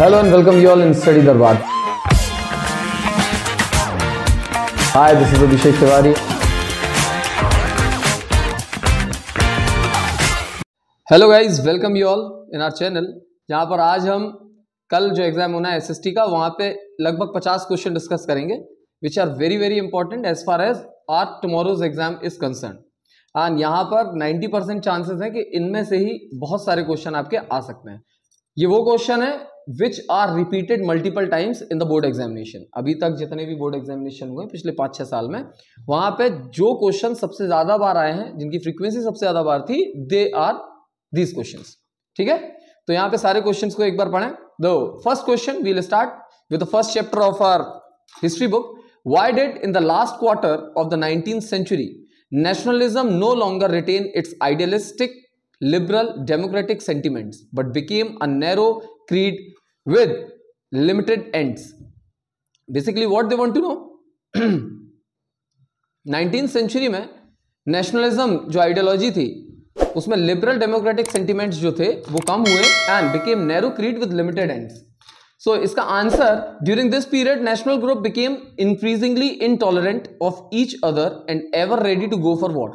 Hello and welcome you all in Study Darbar. Hi, this is Abhishek Tiwari. Hello guys welcome you all in our channel जहाँ पर आज हम कल जो exam होना है एसएसटी का वहाँ पे लगभग 50 क्वेश्चन डिस्कस करेंगे which are very very important as far as our tomorrow's exam is concern and यहाँ पर 90 परसेंट चांसेस हैं कि इनमें से ही बहुत सारे क्वेश्चन आपके आ सकते हैं ये वो क्वेश्चन है which are repeated multiple times in the board examination अभी तक जितने भी बोर्ड एग्जामिनेशन हुए पिछले पाँच छः साल में, वहाँ पे जो क्वेश्चन सबसे ज़्यादा बार आए हैं, जिनकी फ्रीक्वेंसी सबसे ज़्यादा बार थी दे आर दीज क्वेश्चन ठीक है? तो यहाँ पे सारे क्वेश्चंस को एक बार पढ़ें। दो first question will start with the first chapter of our history book why did in the last quarter of the nineteen century nationalism no longer retain its idealistic, liberal, democratic sentiments, but became a narrow creed with limited ends. Basically, what they want to know? 19th century में nationalism जो ideology थी, उसमें liberal democratic sentiments जो थे, वो कम हुए and became narrow creed with limited ends so इसका answer during this period national group became increasingly intolerant of each other and ever ready to go for war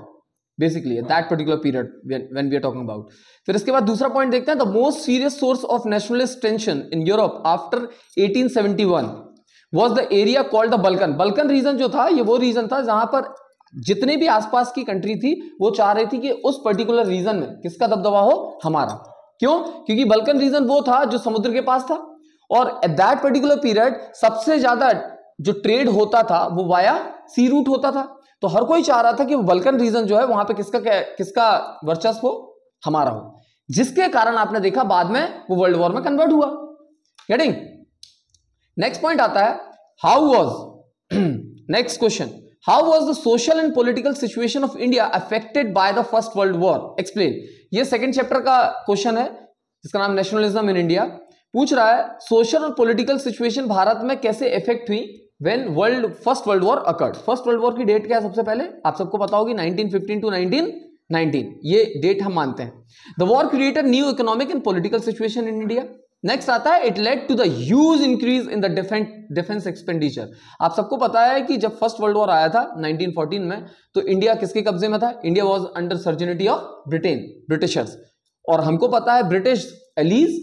basically that particular period when we are talking about फिर इसके बाद दूसरा point देखते हैं the most serious source of nationalist tension in Europe after 1871 was the area called the Balkan Balkan region जो था, ये वो रीजन था जहाँ पर जितने भी आसपास की कंट्री थी, वो चाह रही थी कि उस पर्टिकुलर रीजन में किसका दबदबा हो? हमारा। क्यों? क्योंकि बल्कन रीजन वो था जो समुद्र के पास था और एट दैट पर्टिकुलर पीरियड सबसे ज़्यादा जो ट्रेड होता था, वो वाया सी रूट होता था। तो हर कोई चाह रहा था कि बल्कन रीजन जो है वहाँ पे किसका किसका वर्चस्व हो? हमारा हो। जिसके कारण आपने देखा बाद में वो वर्ल्ड वॉर में कन्वर्ट हुआ। गेटिंग नेक्स्ट पॉइंट आता है how was next question how was the social and political situation of India affected by the first world war explain ये सेकेंड चैप्टर का क्वेश्चन है, जिसका नाम नेशनलिज्म इन इंडिया पूछ रहा है सोशल और पॉलिटिकल सिचुएशन भारत में कैसे इफ़ेक्ट हुई? When world first world war occurred first world war की डेट क्या है सबसे पहले? आप सबको पता होगी 1915 टू 1919 ये डेट हम मानते हैं। The war created new economic and political situation in India next आता है it led to the huge increase in the defence expenditure आप सबको पता है कि जब फ़र्स्ट वर्ल्ड वॉर आया था 1914 में तो इंडिया किसके कब्जे में था? India was under suzerainty of Britain Britishers और हमको पता है ब्रिटिश एलीज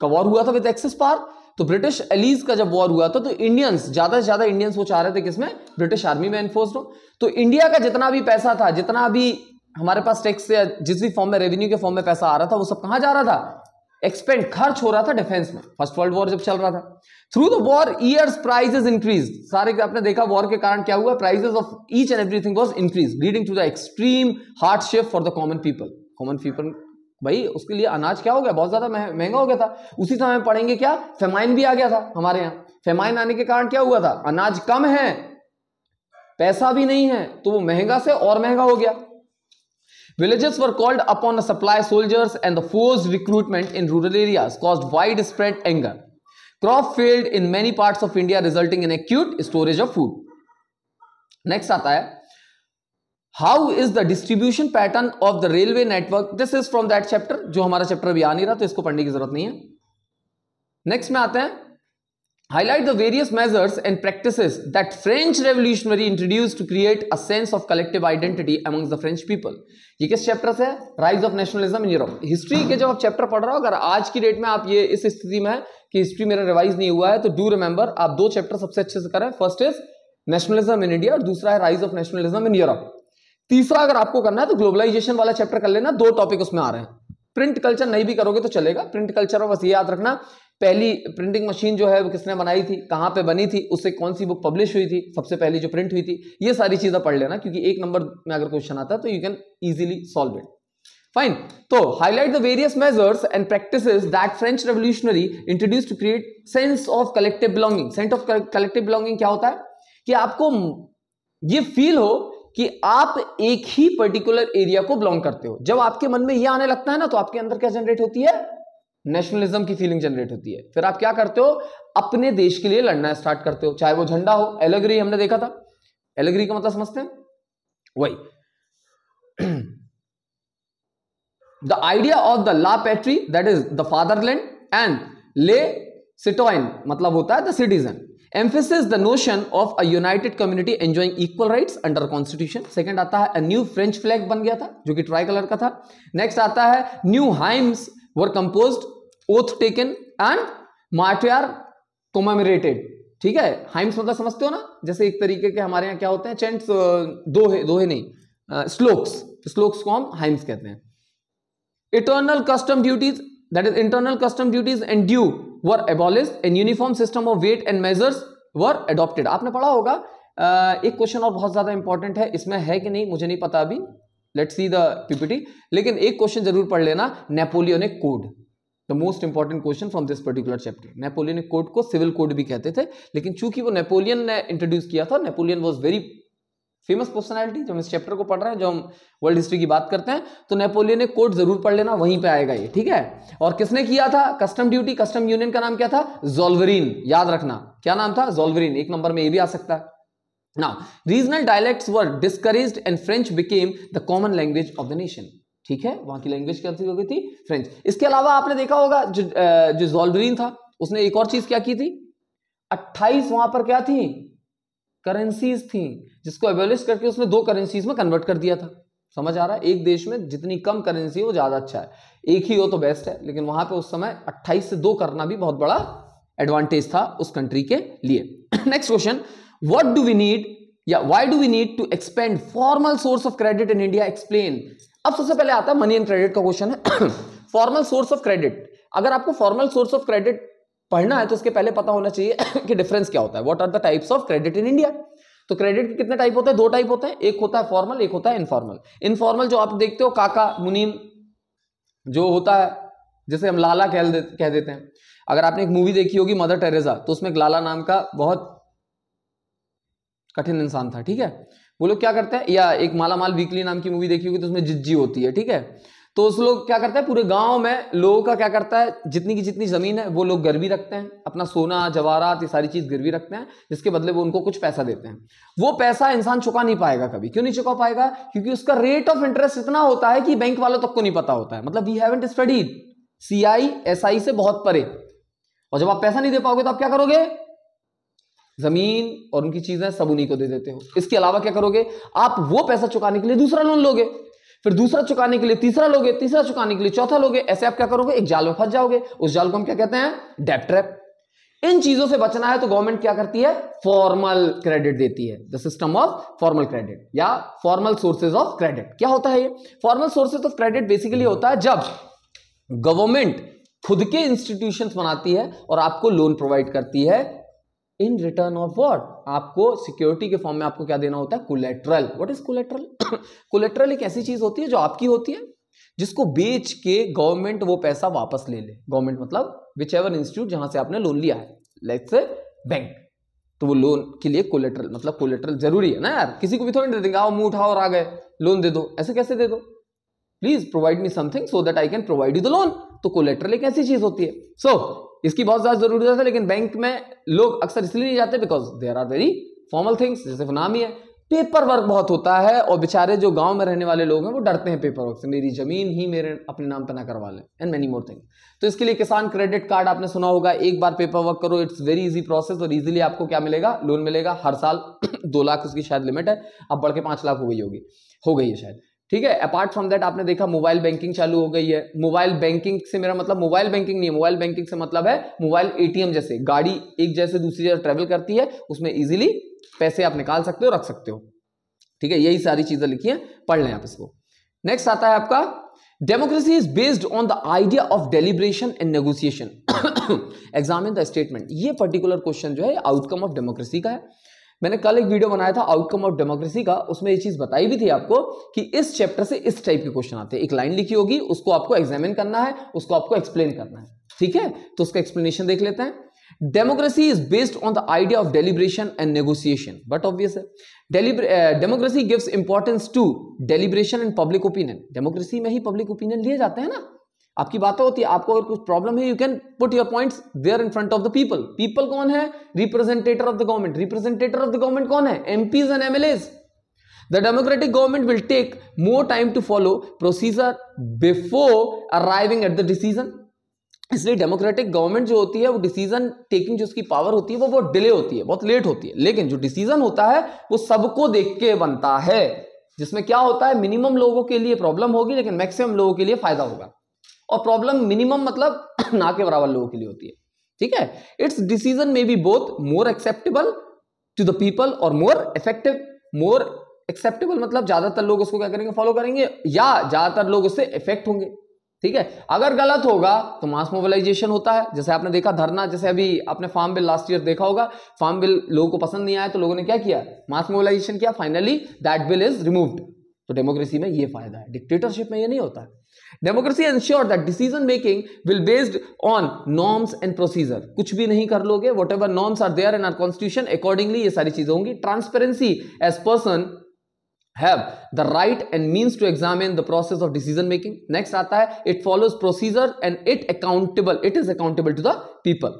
का वॉर हुआ था विद एक्सेस पार तो ब्रिटिश एलीज का जब वॉर हुआ था तो इंडियंस, ज़्यादा से ज़्यादा इंडियंस वो चाह रहे थे किसमें ब्रिटिश आर्मी में एनफोर्स हो। तो इंडिया का जितना भी पैसा था, जितना भी हमारे पास टैक्स या जिस भी फॉर्म में रेवेन्यू के फॉर्म में पैसा आ रहा था, वो सब कहाँ जा रहा था? एक्सपेंड खर्च हो रहा था डिफेंस में। फ़र्स्ट वर्ल्ड वॉर जब चल रहा था। Through the war years prices increase सारे आपने देखा वॉर के कारण क्या हुआ? Prices of each and everything was increase leading to the extreme hardship for the common people common people भाई उसके लिए अनाज क्या हो गया बहुत ज़्यादा महँगा हो गया था उसी समय पढ़ेंगे क्या फेमाइन भी आ गया था हमारे यहाँ फेमाइन आने के कारण क्या हुआ था अनाज कम है पैसा भी नहीं है तो वो महँगा से और महँगा हो गया Villages were called upon to supply soldiers and the forced recruitment in rural areas caused widespread anger. Crop failed in many parts of India resulting in acute storage of food. Next आता है how is the distribution pattern of the railway network this is from that chapter जो हमारा chapter अभी आ नहीं रहा तो इसको पढ़ने की ज़रूरत नहीं है। नेक्स्ट में आते हैं। Highlight the various measures and practices that French revolutionary introduced to create a sense of collective identity amongst the French people. ये किस चैप्टर से rise of nationalism in Europe history के जब आप चैप्टर पढ़ रहे हो, अगर आज की डेट में आप ये, इस स्थिति में कि हिस्ट्री मेरा रिवाइज नहीं हुआ है तो डू रिमेंबर आप दो चैप्टर सबसे अच्छे से करें। First is nationalism in India और दूसरा है rise of nationalism in Europe तीसरा अगर आपको करना है तो ग्लोबलाइजेशन वाला चैप्टर कर लेना। दो टॉपिक उसमें आ रहे हैं। प्रिंट कल्चर नहीं भी करोगे तो चलेगा। प्रिंट कल्चर में बस ये याद रखना, पहली प्रिंटिंग मशीन जो है, वो किसने बनाई थी, कहाँ पे बनी थी, उससे कौन सी बुक पब्लिश हुई थी, सबसे पहली जो प्रिंट हुई थी, ये सारी चीज़ें पढ़ लेना, क्योंकि एक नंबर में अगर क्वेश्चन आता है तो you can easily solve it fine तो highlight the various measures and practices that French revolutionary introduce to create sense of collective belonging sense of collective belonging क्या होता है? कि आपको ये फील हो कि आप एक ही पर्टिकुलर एरिया को बिलोंग करते हो। जब आपके मन में ये आने लगता है ना तो आपके अंदर क्या जनरेट होती है? नेशनलिज्म की फीलिंग जनरेट होती है। फिर आप क्या करते हो? अपने देश के लिए लड़ना स्टार्ट करते हो। चाहे वो झंडा हो, एलग्री हमने देखा था। एलग्री का मतलब समझते हैं? वही। The idea of the la patrie that is the fatherland and le citoyen मतलब होता है the citizen emphasis the notion of a united community enjoying equal rights under constitution second आता है न्यू फ्रेंच फ्लैग बन गया था, जो कि ट्राई कलर का था। नेक्स्ट आता है new hymns were compose oath taken and martyr commemorated ठीक है? हाइम्स मतलब समझते हो ना? जैसे एक तरीके के हमारे यहाँ क्या होते हैं? चेंट्स दोहे दोहे नहीं। स्लोक्स स्लोक्स को हम हाइम्स कहते हैं। Eternal custom duties that is internal custom duties and due were abolish an uniform system of weight and measures were adopted आपने पढ़ा होगा एक क्वेश्चन और बहुत ज़्यादा इंपॉर्टेंट है, इसमें है कि नहीं, मुझे नहीं पता अभी। लेट्स सी द पीपीटी लेकिन एक क्वेश्चन ज़रूर पढ़ लेना Napoleonic code the most important question from this particular chapter Napoleonic code को सिविल कोड भी कहते थे, लेकिन चूँकि वो नेपोलियन ने इंट्रोड्यूस किया था Napoleon was very famous personality हम इस चैप्टर को पढ़ रहे हैं, जो हम वर्ल्ड हिस्ट्री की बात करते हैं तो नेपोलियन ने कोड ज़रूर पढ़ लेना, वहीं पे आएगा ये, ठीक है? और किसने किया था? कस्टम ड्यूटी कस्टम यूनियन का नाम क्या था? जोल्वरीन याद रखना। क्या नाम था? जोल्वरीन एक नंबर में ये भी आ सकता है। Now regional dialects were discourage and French became the common language of the nation ठीक है? वहाँ की लैंग्वेज क्या हो गई थी फ्रेंच इसके अलावा आपने देखा होगा, जो जो जोल्वरीन था, उसने एक और चीज़ क्या की थी? 28 वहाँ पर क्या थी? करेंसीज थी। जिसको एबोलिश करके उसने दो करेंसीज में कन्वर्ट कर दिया था। समझ आ रहा है? एक देश में जितनी कम करेंसी है, वो ज़्यादा अच्छा है। एक ही हो तो बेस्ट है, लेकिन वहाँ पे उस समय 28 से दो करना भी बहुत बड़ा एडवांटेज था उस कंट्री के लिए। Next question what do we need या why do we need to expand formal source of credit in India explain अब सबसे पहले आता है मनी एंड क्रेडिट का क्वेश्चन है। फॉर्मल सोर्स ऑफ़ क्रेडिट अगर आपको फॉर्मल सोर्स ऑफ़ क्रेडिट पढ़ना है तो उसके पहले पता होना चाहिए कि डिफरेंस क्या होता है। What are the types of credit in India तो क्रेडिट के कितने टाइप होते हैं? दो टाइप होते हैं। एक होता है फॉर्मल एक होता है इनफॉर्मल इनफॉर्मल जो आप देखते हो काका मुनीम जो होता है जैसे हम लाला कह दे, कह देते हैं। अगर आपने एक मूवी देखी होगी मदर टेरेसा तो उसमें एक लाला नाम का बहुत कठिन इंसान था ठीक है? वो लोग क्या करते हैं? या एक माला माल वीकली नाम की मूवी देखी होगी तो उसमें जिज्जी होती है ठीक है? तो उस लोग क्या करते हैं, पूरे गाँव में लोगों का क्या करता है, जितनी की जितनी ज़मीन है, वो लोग गिरवी रखते हैं, अपना सोना, जवाहरात, ये सारी चीज़ गिरवी रखते हैं, जिसके बदले वो उनको कुछ पैसा देते हैं। वो पैसा इंसान चुका नहीं पाएगा कभी। क्यों नहीं चुका पाएगा? क्योंकि उसका रेट ऑफ़ इंटरेस्ट इतना होता है कि बैंक वालों तक को नहीं पता होता है। मतलब we haven't studied C I S I से बहुत परे। और जब आप पैसा नहीं दे पाओगे तो आप क्या करोगे? ज़मीन और उनकी चीज़ें सब उन्हीं को दे देते हो। इसके अलावा क्या करोगे? आप वो पैसा चुकाने के लिए दूसरा लोन लोगे। फिर दूसरा चुकाने के लिए तीसरा लोगे, तीसरा चुकाने के लिए चौथा लोगे, ऐसे आप क्या करोगे? एक जाल में फंस जाओगे। उस जाल को हम क्या कहते हैं? डेप ट्रैप इन चीज़ों से बचना है तो गवर्नमेंट क्या करती है? फॉर्मल क्रेडिट देती है। The system of formal credit या फॉर्मल सोर्सेज ऑफ़ क्रेडिट क्या होता है ये? Formal sources of credit basically होता है जब गवर्नमेंट खुद के इंस्टीट्यूशन बनाती है और आपको लोन प्रोवाइड करती है। इन रिटर्न ऑफ़ वॉट आपको सिक्योरिटी के फॉर्म में आपको क्या देना होता है? Collateral what is collateral collateral एक ऐसी चीज़ होती है जो आपकी होती है, जिसको बेच के गवर्नमेंट वो पैसा वापस ले ले। गवर्नमेंट मतलब विच एवर इंस्टीट्यूट जहाँ से आपने लोन लिया है। लेट से बैंक तो वो लोन के लिए कोलेट्रल मतलब कोलेट्रल ज़रूरी है ना यार? किसी को भी थोड़ी दे देंगे, आओ मुँह उठाओ और आ गए। लोन दे दो। ऐसे कैसे दे दो? Please provide me something so that I can provide you the loan तो कोलेट्रल एक ऐसी चीज़ होती है। सो इसकी बहुत ज़्यादा ज़रूरत है, लेकिन बैंक में लोग अक्सर इसलिए नहीं जाते because there are very formal things जैसे नाम ही है। पेपर वर्क बहुत होता है, और बेचारे जो गाँव में रहने वाले लोग हैं, वो डरते हैं पेपर वर्क से। मेरी ज़मीन ही मेरे अपने नाम पर ना करवा लें एंड मेनी मोर थिंग तो इसके लिए किसान क्रेडिट कार्ड आपने सुना होगा, एक बार पेपर वर्क करो इट्स वेरी इजी प्रोसेस और इजीली आपको क्या मिलेगा? लोन मिलेगा, हर साल दो लाख उसकी शायद लिमिट है, अब बढ़ के पाँच लाख हो गई होगी। हो गई है शायद। ठीक है? अपार्ट फ्रॉम दैट आपने देखा मोबाइल बैंकिंग चालू हो गई है। मोबाइल बैंकिंग से मेरा मतलब मोबाइल बैंकिंग नहीं है। मोबाइल बैंकिंग से मतलब है मोबाइल एटीएम जैसे। गाड़ी एक जैसे दूसरी जगह ट्रेवल करती है, उसमें इजीली पैसे आप निकाल सकते हो, रख सकते हो। ठीक है? यही सारी चीज़ें लिखी हैं। पढ़ लें आप इसको। नेक्स्ट आता है आपका democracy is based on the idea of deliberation and negotiation examine the statement ये पर्टिकुलर क्वेश्चन जो है आउटकम ऑफ़ डेमोक्रेसी का है। मैंने कल एक वीडियो बनाया था आउटकम ऑफ़ डेमोक्रेसी का, उसमें ये चीज़ बताई भी थी आपको कि इस चैप्टर से इस टाइप के क्वेश्चन आते हैं। एक लाइन लिखी होगी, उसको आपको एग्जामिन करना है, उसको आपको एक्सप्लेन करना है। ठीक है? तो उसका एक्सप्लेनेशन देख लेते हैं। Democracy is based on the idea of deliberation and negotiation but obvious है। Democracy gives importance to deliberation and public opinion democracy में ही पब्लिक ओपिनियन लिए जाते हैं ना? आपकी बातें होती है, आपको अगर कुछ प्रॉब्लम है you can put your points there in front of the people people कौन है? Representator of the government representator of the government कौन है? MPs and MLAs the democratic government will take more time to follow procedure before arriving at the decision इसलिए democratic government जो होती है, वो decision taking जो उसकी पावर होती है, वो बहुत डिले होती है, बहुत लेट होती है. लेकिन जो डिसीज़न होता है, वो सबको देख के बनता है, जिसमें क्या होता है? मिनिमम लोगों के लिए प्रॉब्लम होगी, लेकिन मैक्सिमम लोगों के लिए फ़ायदा होगा. और प्रॉब्लम मिनिमम मतलब ना के बराबर लोगों के लिए होती है। ठीक है? इट्स डिसीज़न में be both more acceptable to the people और मोर इफ़ेक्टिव मोर एक्सेप्टेबल मतलब ज़्यादातर लोग उसको क्या करेंगे? फॉलो करेंगे या ज़्यादातर लोग उससे इफ़ेक्ट होंगे। ठीक है? अगर गलत होगा तो मास मोबिलाइजेशन होता है। जैसे आपने देखा धरना, जैसे अभी आपने फार्म बिल लास्ट ईयर देखा होगा फार्म बिल लोगों को पसंद नहीं आया तो लोगों ने क्या किया? मास मोबिलाइजेशन किया। Finally that bill is removed तो डेमोक्रेसी में ये फ़ायदा है। डिक्टेटरशिप में ये नहीं होता। Democracy ensure that decision making will based on norms and procedure कुछ भी नहीं कर लोगे whatever norms are there in our constitution accordingly ये सारी चीज़ें होंगी transparency as person have the right and means to examine the process of decision making next आता है it follows procedure and it accountable it is accountable to the people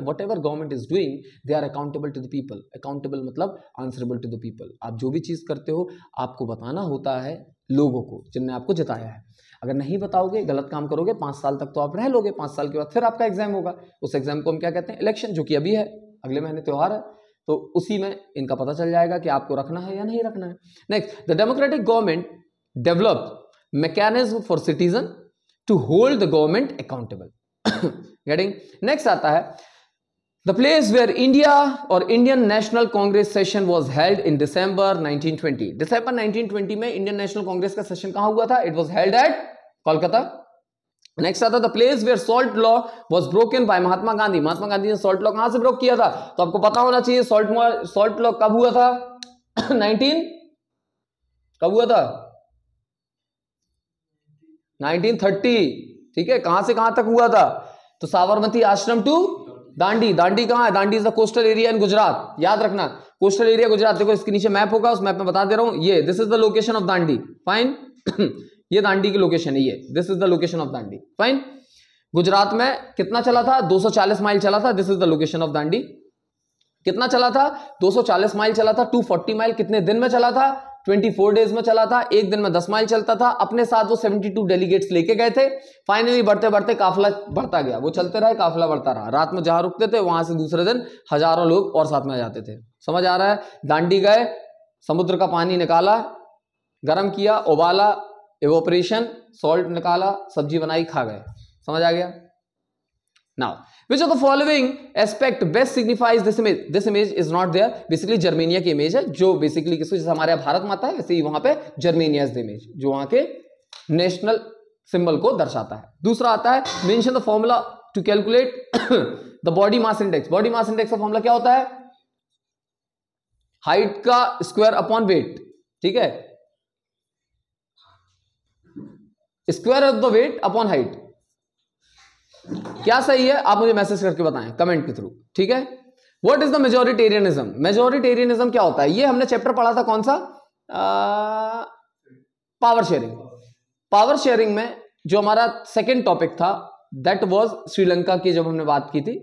whatever government is doing they are accountable to the people accountable मतलब answerable to the people आप जो भी चीज़ करते हो आपको बताना होता है लोगों को जिनने आपको जिताया है अगर नहीं बताओगे, गलत काम करोगे, पाँच साल तक तो आप रह लोगे, पाँच साल के बाद फिर आपका एग्ज़ाम होगा। उस एग्ज़ाम को हम क्या कहते हैं? इलेक्शन जो कि अभी है, अगले महीने त्यौहार है तो उसी में इनका पता चल जाएगा कि आपको रखना है या नहीं रखना है। Next the democratic government develop mechanism for citizen to hold the government accountable getting next आता है द प्लेस वेयर इंडिया और Indian National Congress session was held in December 1920 December 1920 में इंडियन नेशनल कांग्रेस का सेशन कहाँ हुआ था? It was held at Kolkata next आता the place where salt law was broken by Mahatma Gandhi Mahatma Gandhi ने salt law कहाँ से broke किया था? तो आपको पता होना चाहिए सॉल्ट सॉल्ट लॉ कब हुआ था? 19 कब हुआ था? 1930 ठीक है, कहाँ से कहाँ तक हुआ था? तो साबरमती आश्रम टू दांडी दांडी कहाँ है? Dandi is the coastal area in Gujarat. याद रखना, कोस्टल एरिया गुजरात, देखो इसके नीचे मैप होगा, उस मैप में बता दे रहा हूँ। ये this is the location of Dandi. Fine ये दांडी की लोकेशन है, ये। This is the location of Dandi. Fine Gujarat में कितना चला था? 240 माइल चला था। This is the location of Dandi. कितना चला था? 240 माइल चला था। 240 माइल कितने दिन में चला था? 24 डेज़ में चला था, एक दिन में 10 माइल चलता था, अपने साथ वो 72 डेलीगेट्स लेके गए थे। फाइनली बढ़ते बढ़ते काफिला बढ़ता गया, वो चलते रहे, काफिला बढ़ता रहा। रात में जहाँ रुकते थे, वहाँ से दूसरे दिन हज़ारों लोग और साथ में आ जाते थे। समझ आ रहा है? दांडी गए, समुद्र का पानी निकाला, गर्म किया, उबाला एवोपरेशन सॉल्ट निकाला, सब्ज़ी बनाई, खा गए। समझ आ गया? Now which of the following aspect best signifies this image this image is not there basically Germania की इमेज है, जो बेसिकली किसको जैसे हमारे भारत माता है, वैसे ही वहाँ पे जर्मेनिया इज़ द इमेज जो वहाँ के नेशनल सिंबल को दर्शाता है। दूसरा आता है mention the formula to calculate the body mass index body mass index का फॉर्मूला क्या होता है? हाइट का स्क्वायर अपॉन वेट ठीक है? Square of the weight upon height क्या सही है? आप मुझे मैसेज करके बताएँ कमेंट के थ्रू ठीक है? What is the majoritarianism majoritarianism क्या होता है? ये हमने चैप्टर पढ़ा था कौन सा? पावर शेयरिंग पावर शेयरिंग में जो हमारा सेकेंड टॉपिक था दैट वॉज़ श्रीलंका की जब हमने बात की थी।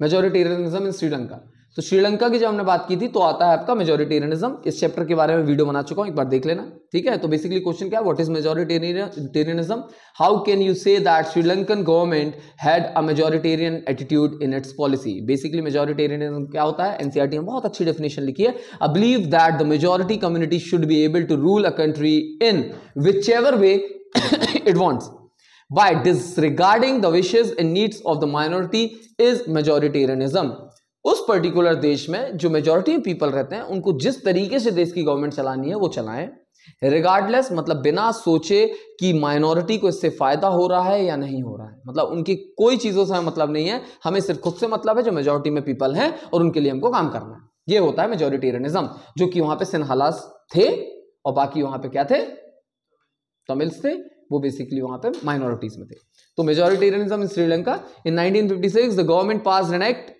मेजोरिटेरियनिज्म इन श्रीलंका तो श्रीलंका की जब हमने बात की थी तो आता है आपका मेजोरिटेरियनिज्म इस चैप्टर के बारे में वीडियो बना चुका हूँ, एक बार देख लेना, ठीक है? तो बेसिकली क्वेश्चन क्या what is majoritarianism how can you say that Sri Lankan government had a majoritarian attitude in its policy basically majoritarianism क्या होता है? एनसीआरटी में बहुत अच्छी डेफिनेशन लिखी है। I believe that the majority community should be able to rule a country in whichever way it wants by disregarding the wishes and needs of the minority is majoritarianism. उस particular देश में जो majority people रहते हैं, उनको जिस तरीके से देश की गवर्नमेंट चलानी है, वो चलाएँ। रिगार्डलेस मतलब बिना सोचे कि माइनॉरिटी को इससे फ़ायदा हो रहा है या नहीं हो रहा है। मतलब उनकी कोई चीज़ों से मतलब नहीं है। हमें सिर्फ़ खुद से मतलब है, जो मेजोरिटी में पीपल हैं, और उनके लिए हमको काम करना है। ये होता है मेजोरिटेरियनिज्म जो कि वहाँ पे सिन्हालास थे, और बाकी वहाँ पे क्या थे? तमिल्स थे। वो बेसिकली वहाँ पे माइनॉरिटीज में थे। तो majoritarianism in Sri Lanka in 1956 the government pass an act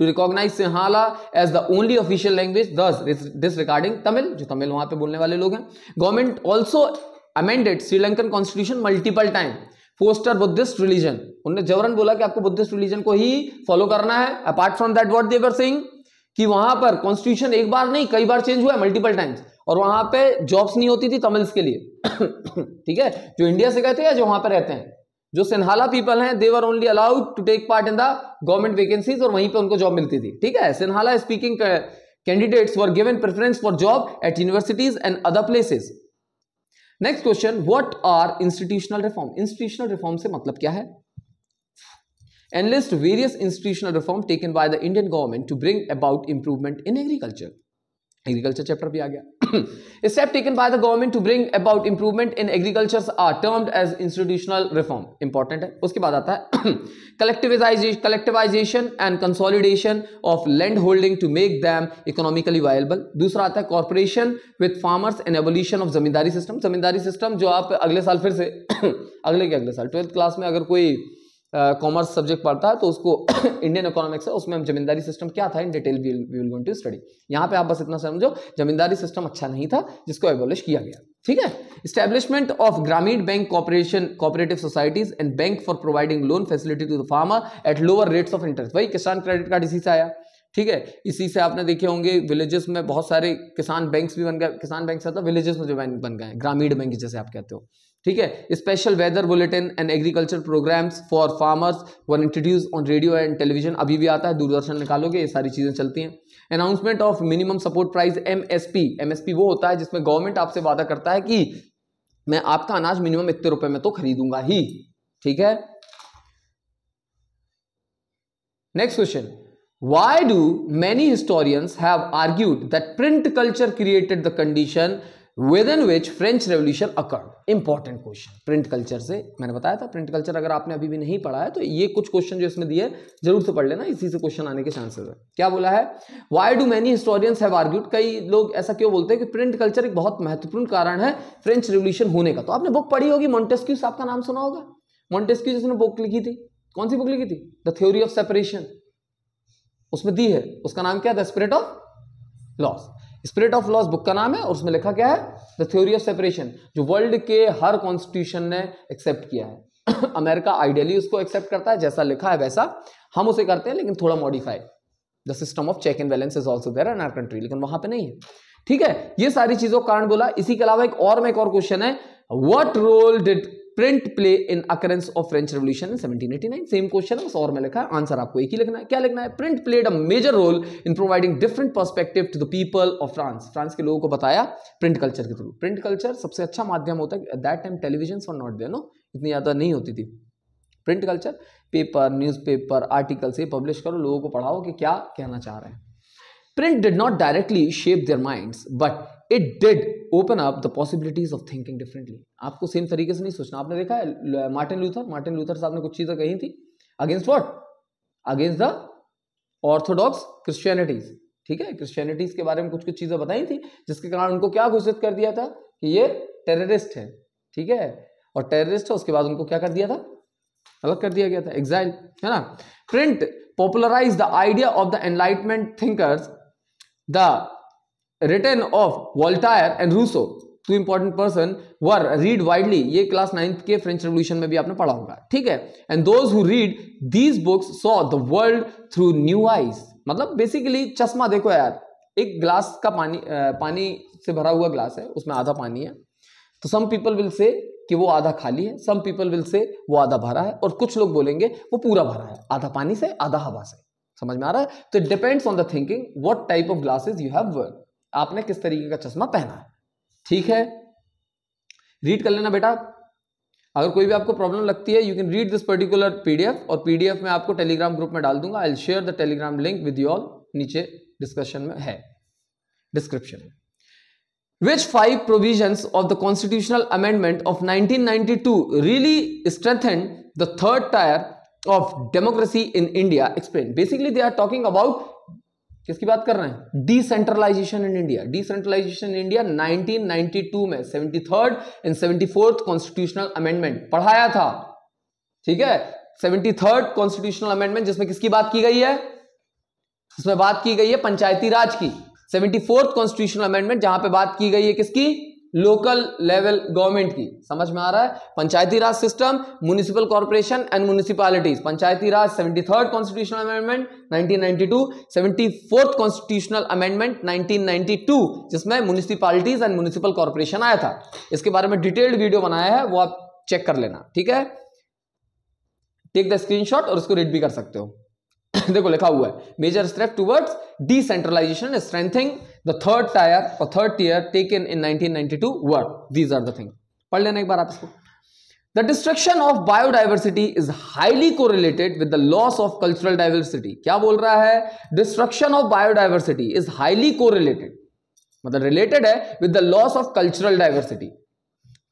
to recognize Sinhala as the only official language, thus disregarding Tamil, जो तमिल वहाँ पे बोलने वाले लोग हैं। Government also amended Sri Lankan constitution multiple time foster Buddhist religion उन्होंने जबरन बोला कि आपको बुद्धिस्ट रिलीजन को ही फॉलो करना है। Apart from that what they were saying कि वहाँ पर कॉन्स्टिट्यूशन एक बार नहीं कई बार चेंज हुआ है मल्टीपल टाइम्स और वहाँ पे जॉब्स नहीं होती थी तमिल्स के लिए। ठीक है? जो इंडिया से गए थे या जो वहाँ पे रहते हैं? जो सिन्हाला पीपल हैं they were only allowed to take part in the government vacancies और वहीं पे उनको जॉब मिलती थी। ठीक है? Sinhala speaking candidates were given preference for job at universities and other places next question what are institutional reform institutional reform से मतलब क्या है? Enlist various institutional reform taken by the Indian government to bring about improvement in agriculture agriculture chapter भी आ गया। Step taken by the government to bring about improvement in agriculture are termed as institutional reform important है। उसके बाद आता है। Collectivisation collectivisation and consolidation of land holding to make them economically viable दूसरा आता है corporation with farmers and evolution of zamindari system zamindari system जो आप अगले साल फिर से, अगले के अगले साल ट्वेल्थ क्लास में अगर कोई कॉमर्स सब्जेक्ट पढ़ता है तो उसको इंडियन इकोनॉमिक्स है, उसमें हम जमींदारी सिस्टम क्या था in detail we will going to study यहाँ पे आप बस इतना समझो, जमींदारी सिस्टम अच्छा नहीं था, जिसको एबोलिश किया गया। ठीक है? Establishment of Gramin bank cooperation cooperative societies and bank for providing loan facility to the farmer at lower rates of interest वही किसान क्रेडिट कार्ड इसी से आया। ठीक है? इसी से आपने देखे होंगे विलेजेस में बहुत सारे किसान बैंक्स भी बन गए। किसान बैंक से विलेजेस में जो बैंक बन गए ग्रामीण बैंक जैसे आप कहते हो। ठीक है? Special weather bulletin and agriculture programmes for farmers were introduce on radio and television अभी भी आता है, दूरदर्शन निकालोगे, ये सारी चीज़ें चलती हैं। Announcement of minimum support price M S P M S P वो होता है जिसमें गवर्नमेंट आपसे वादा करता है कि मैं आपका अनाज मिनिमम इतने रुपए में तो खरीदूँगा ही। ठीक है? Next question why do many historians have argued that print culture created the condition within which French Revolution occurred important question print culture से मैंने बताया था प्रिंट कल्चर अगर आपने अभी भी नहीं पढ़ा है तो ये कुछ क्वेश्चन जो इसमें दिए ज़रूर से पढ़ लेना, इसी से क्वेश्चन आने के चांसेस है। क्या बोला है? Why do many historians argued कई लोग ऐसा क्यों बोलते हैं कि प्रिंट कल्चर एक बहुत महत्वपूर्ण कारण है फ्रेंच रेवल्यूशन होने का। तो आपने बुक पढ़ी होगी मॉन्टेस्क्यू साहब का नाम सुना होगा। मॉन्टेस्क्यू जिसने बुक लिखी थी, कौन सी बुक लिखी थी? द थ्योरी ऑफ़ सेपरेशन उसमें दी है, उसका नाम क्या the spirit of laws spirit of laws book का नाम है और उसमें लिखा क्या है द थ्योरी ऑफ़ सेपरेशन जो वर्ल्ड के हर कॉन्स्टिट्यूशन ने एक्सेप्ट किया है। अमेरिका आइडियली उसको एक्सेप्ट करता है, जैसा लिखा है वैसा। हम उसे करते हैं, लेकिन थोड़ा modify the system of check and balance is also there in our country लेकिन वहाँ पे नहीं है। ठीक है, ये सारी चीज़ों का कारण बोला। इसी के अलावा एक और में एक और क्वेश्चन है। What role did print play in occurrence of French Revolution in 1789 same question है, बस और में लिखा है आंसर आपको एक ही लिखना है। क्या लिखना है? Print played a major role in providing different perspective to the people of France France के लोगों को बताया प्रिंट कल्चर के थ्रू प्रिंट कल्चर सबसे अच्छा माध्यम होता है दैट टाइम टेलीविज़न और नॉट देर नो इतनी ज़्यादा नहीं होती थी। Print culture paper newspaper article से पब्लिश करो, लोगों को पढ़ाओ कि क्या कहना चाह रहे हैं। Print did not directly shape their minds but it did open up the possibilities of thinking differently आपको सेम तरीके से नहीं सोचना। आपने देखा है मार्टिन लूथर मार्टिन लूथर साहब ने कुछ चीज़ें कही थी। Against what against the orthodox Christianities ठीक है? क्रिश्चियनिटीज के बारे में कुछ कुछ चीज़ें बताई थी, जिसके कारण उनको क्या घोषित कर दिया था कि ये टेररिस्ट है। ठीक है? और टेररिस्ट है, उसके बाद उनको क्या कर दिया था? अलग कर दिया गया था। एग्जाइल है ना? Print popularise the idea of the enlightenment thinkers the return of Voltaire and Rousseau two important person were read widely ये क्लास नाइन्थ के फ्रेंच रेवल्यूशन में भी आपने पढ़ा होगा। ठीक है? And those who read these books saw the world through new eyes मतलब बेसिकली चश्मा देखो यार। एक ग्लास का पानी आ, पानी से भरा हुआ ग्लास है उसमें आधा पानी है। तो सम पीपल विल से कि वो आधा खाली है। सम पीपल विल से वो आधा भरा है। और कुछ लोग बोलेंगे वो पूरा भरा है। आधा पानी से आधा हवा से। समझ में आ रहा है? तो it depends on the thinking what type of glasses you have worn आपने किस तरीके का चश्मा पहना है? ठीक है? रीड कर लेना बेटा। अगर कोई भी आपको प्रॉब्लम लगती है you can read this particular PDF और पीडीएफ में आपको टेलीग्राम ग्रुप में डाल दूँगा। I share the Telegram link with you all नीचे डिस्कशन में है। Description which five provisions of the constitutional amendment of 1992 really strengthened the third tier of democracy in india. Explain. Basically, they are talking about, किसकी बात कर रहे हैं? Decentralisation in India decentralisation in India 1992 में seventy third and seventy fourth constitutional amendment पढ़ाया था। ठीक है? सेवेंटी थर्ड कॉन्स्टिट्यूशनल अमेंडमेंट जिसमें किसकी बात की गई है? इसमें बात की गई है पंचायती राज की। सेवेंटी फोर्थ कॉन्स्टिट्यूशनल अमेंडमेंट जहाँ पे बात की गई है किसकी? लोकल लेवल गवर्नमेंट की। समझ में आ रहा है? Panchayati raj system municipal corporation and municipalities panchayati raj seventy third constitutional amendment 1992 seventy fourth constitutional amendment 1992 जिसमें म्यूनिसिपालिटीज एंड म्यूनिसिपल कॉर्पोरेशन आया था। इसके बारे में डिटेल्ड वीडियो बनाया है, वो आप चेक कर लेना, ठीक है? टेक द स्क्रीनशॉट और उसको रीड भी कर सकते हो। देखो लिखा हुआ है major step towards decentralisation strengthening the third tier और third tier taken in 1992 were these are the thing पढ़ लेना एक बार आप इसको। The destruction of biodiversity is highly correlated with the loss of cultural diversity क्या बोल रहा है? Destruction of biodiversity is highly correlated मतलब रिलेटेड है with the loss of cultural diversity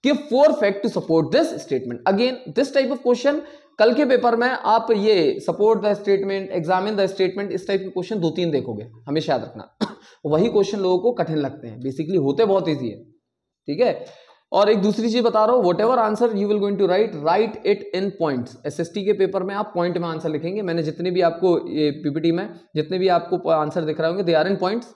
give four fact to support this statement. Again, this type of question, कल के paper में आप ये support the statement examine the statement इस type के question दो तीन देखोगे, हमेशा याद रखना। वही क्वेश्चन लोगों को कठिन लगते हैं। बेसिकली होते बहुत ईजी है। ठीक है? और एक दूसरी चीज़ बता रहा हूँ whatever answer you will going to write write it in points SST के पेपर में आप पॉइंट में आंसर लिखेंगे। मैंने जितने भी आपको ये पीपीटी में, जितने भी आपको आंसर दिख रहे होंगे दे आर इन पॉइंट्स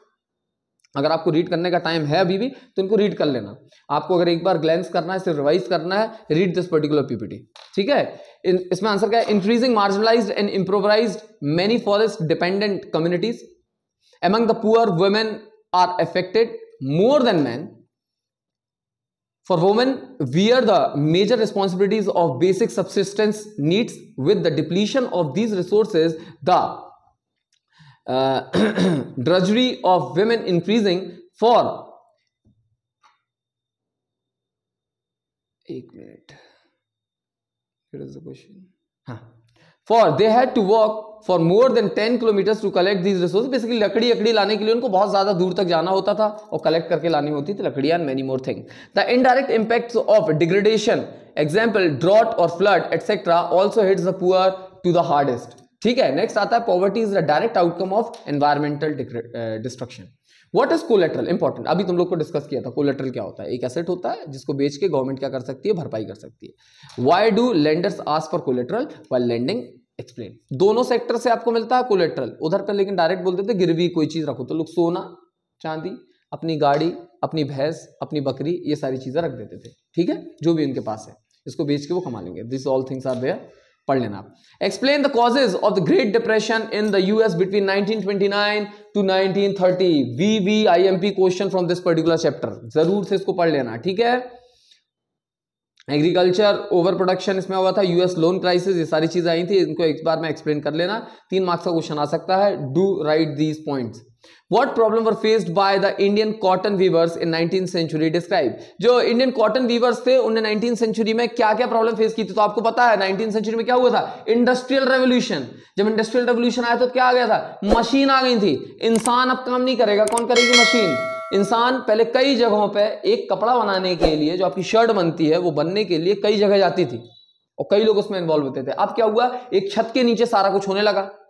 अगर आपको रीड करने का टाइम है अभी भी तो इनको रीड कर लेना। आपको अगर एक बार ग्लैंस करना है सिर्फ़ रिवाइज करना है रीड दिस पर्टिकुलर पीपीटी ठीक है? इसमें आंसर क्या है? Increasing marginalise and improvise many forest dependent communities among the poor women are affected more than men for women wear the major responsibilities of basic subsistence needs with the depletion of these resources the drudgery of women increasing for, एक minute question. हाँ for, they had to walk for more than 10 kilometers to collect these resources. Basically, लकड़ी लकड़ी लाने के लिए उनको बहुत ज़्यादा दूर तक जाना होता था और कलेक्ट करके लानी होती थी लकड़ी and many more thing the indirect impacts of degradation example drought और flood etcetera also hits the poor to the hardest ठीक है नेक्स्ट आता है poverty is the direct outcome of environmental destruction what is collateral important अभी तुम लोग को discuss किया था कोलेट्रल क्या होता है? एक एसेट होता है जिसको बेच के गवर्नमेंट क्या कर सकती है? भरपाई कर सकती है. Why do lenders ask for collateral why lending explain दोनों सेक्टर से आपको मिलता है कोलेट्रल उधर पर लेकिन डायरेक्ट बोलते थे, गिरवी कोई चीज़ रखो. तो लोग सोना, चांदी, अपनी गाड़ी, अपनी भैंस, अपनी बकरी, ये सारी चीज़ें रख देते थे. ठीक है? जो भी उनके पास है, इसको बेच के वो कमा लेंगे. This all things are there पढ़ लेना। Explain the causes of the great depression in the US between 1929 to 1930 V V I M P question from this particular chapter ज़रूर से इसको पढ़ लेना, ठीक है? एग्रीकल्चर ओवर प्रोडक्शन इसमें हुआ था यूएस लोन क्राइसिस ये सारी चीज़ें आई थी, इनको एक बार मैं एक्सप्लेन कर लेना। तीन मार्क्स का क्वेश्चन आ सकता है। Do write these points What problem were faced by the Indian cotton weavers in 19th century? Describe. जो इंडियन कॉटन वीवर्स थे उन्हें 19th सेंचुरी में क्या क्या प्रॉब्लम फेस की थी? तो आपको पता है 19th सेंचुरी में क्या हुआ था? इंडस्ट्रियल रेवोल्यूशन जब इंडस्ट्रियल रेवोल्यूशन आया तो क्या आ गया था? मशीन आ गई थी. इंसान अब काम नहीं करेगा. कौन करेगी मशीन इंसान पहले कई जगहों पे एक कपड़ा बनाने के लिए, जो आपकी शर्ट बनती है, वो बनने के लिए कई जगह जाती थी। और कई लोग उसमें इन्वॉल्व होते थे। अब क्या हुआ? एक छत के नीचे सारा कुछ होने लगा।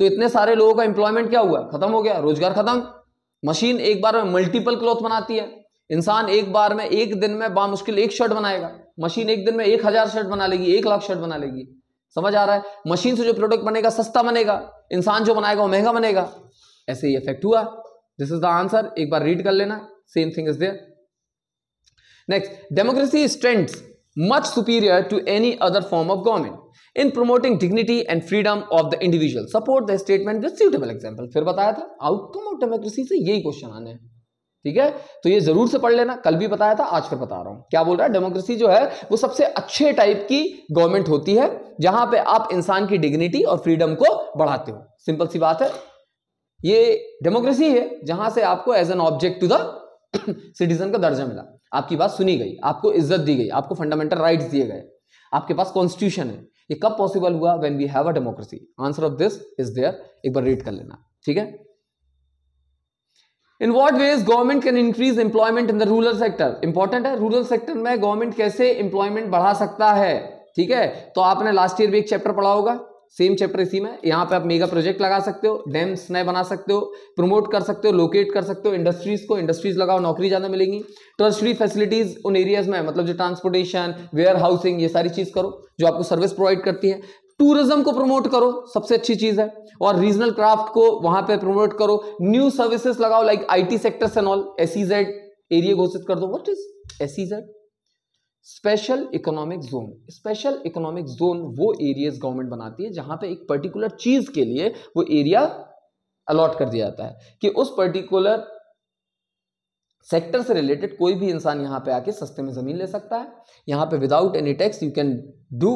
तो इतने सारे लोगों का इंप्लॉयमेंट क्या हुआ? खत्म हो गया, रोज़गार खत्म। मशीन एक बार में मल्टीपल क्लॉथ बनाती है। इंसान एक बार में एक दिन में बामुश्किल एक शर्ट बनाएगा। मशीन एक दिन में एक हज़ार शर्ट बना लेगी, एक लाख शर्ट बना लेगी। समझ आ रहा है? मशीन से जो प्रोडक्ट बनेगा, सस्ता बनेगा। इंसान जो बनाएगा, वो महँगा बनेगा। ऐसे ही इफ़ेक्ट हुआ। दिस इज़ द आंसर एक बार रीड कर लेना। Same thing is there next democracy strength much superior to any other form of government in promoting dignity and freedom of the individual support the statement with suitable example फिर बताया था outcome of democracy से यही question आने हैं। ठीक है? तो ये ज़रूर से पढ़ लेना। कल भी बताया था, आज फिर बता रहा हूँ। क्या बोल रहा है? डेमोक्रेसी जो है, वो सबसे अच्छे टाइप की गवर्नमेंट होती है, जहाँ पे आप इंसान की डिग्निटी और फ्रीडम को बढ़ाते हो। सिंपल सी बात है। ये डेमोक्रेसी है, जहाँ से आपको as an object to the citizen का दर्जा मिला। आपकी बात सुनी गई, आपको इज़्ज़त दी गई, आपको फंडामेंटल राइट्स दिए गए। आपके पास कॉन्स्टिट्यूशन है। ये कब पॉसिबल हुआ? When we have a democracy answer of this is there एक बार रीड कर लेना। ठीक है? In what ways government can increase employment in the rural sector important है। रूरल सेक्टर में गवर्नमेंट कैसे इंप्लॉयमेंट बढ़ा सकता है? ठीक है? तो आपने लास्ट ईयर भी एक चैप्टर पढ़ा होगा। सेम चैप्टर इसी में, यहाँ पे आप मेगा प्रोजेक्ट लगा सकते हो, डैम्स नए बना सकते हो, प्रमोट कर सकते हो, लोकेट कर सकते हो, इंडस्ट्रीज़ को, इंडस्ट्रीज़ लगाओ, नौकरी ज़्यादा मिलेंगी। टर्शरी फैसिलिटीज़ उन एरियाज़ में मतलब जो ट्रांसपोर्टेशन वेयर हाउसिंग ये सारी चीज़ करो, जो आपको सर्विस प्रोवाइड करती है। टूरिज़्म को प्रमोट करो, सबसे अच्छी चीज़ है, और रीजनल क्राफ्ट को वहाँ पे प्रमोट करो। न्यू सर्विसेज़ लगाओ like IT sector and all SEZ area घोषित कर दो। What is SEZ special economic zone special economic zone वो एरियाज़ गवर्नमेंट बनाती है जहाँ पे एक पर्टिकुलर चीज़ के लिए वो एरिया अलॉट कर दिया जाता है कि उस पर्टिकुलर सेक्टर से रिलेटेड कोई भी इंसान यहाँ पे आके सस्ते में ज़मीन ले सकता है। यहाँ पे without any tax you can do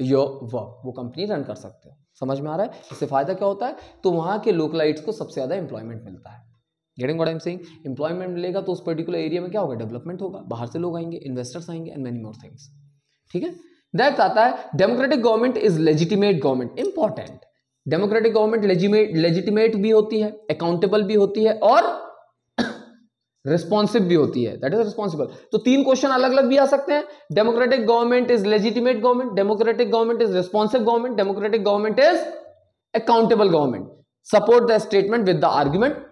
your work वो कंपनी रन कर सकते हो। समझ में आ रहा है? इससे फ़ायदा क्या होता है? तो वहाँ के लोकलाइट्स को सबसे ज़्यादा एम्प्लॉयमेंट मिलता है। Getting I am saying employment मिलेगा तो उस पर्टिकुलर एरिया में क्या होगा? डेवलपमेंट होगा। बाहर से लोग आएँगे इन्वेस्टर्स आएँगे एंड मेनी मोर थिंग्स ठीक है? नेक्स्ट आता है democratic government is legitimate government important democratic government legitimate भी होती है अकाउंटेबल भी होती है और रिस्पॉन्सिव भी होती है. दैट इज़ रिस्पॉन्सिबल तो तीन क्वेश्चन अलग अलग भी आ सकते हैं. Democratic government is legitimate government democratic government is responsive government democratic government is accountable government support the statement with the argument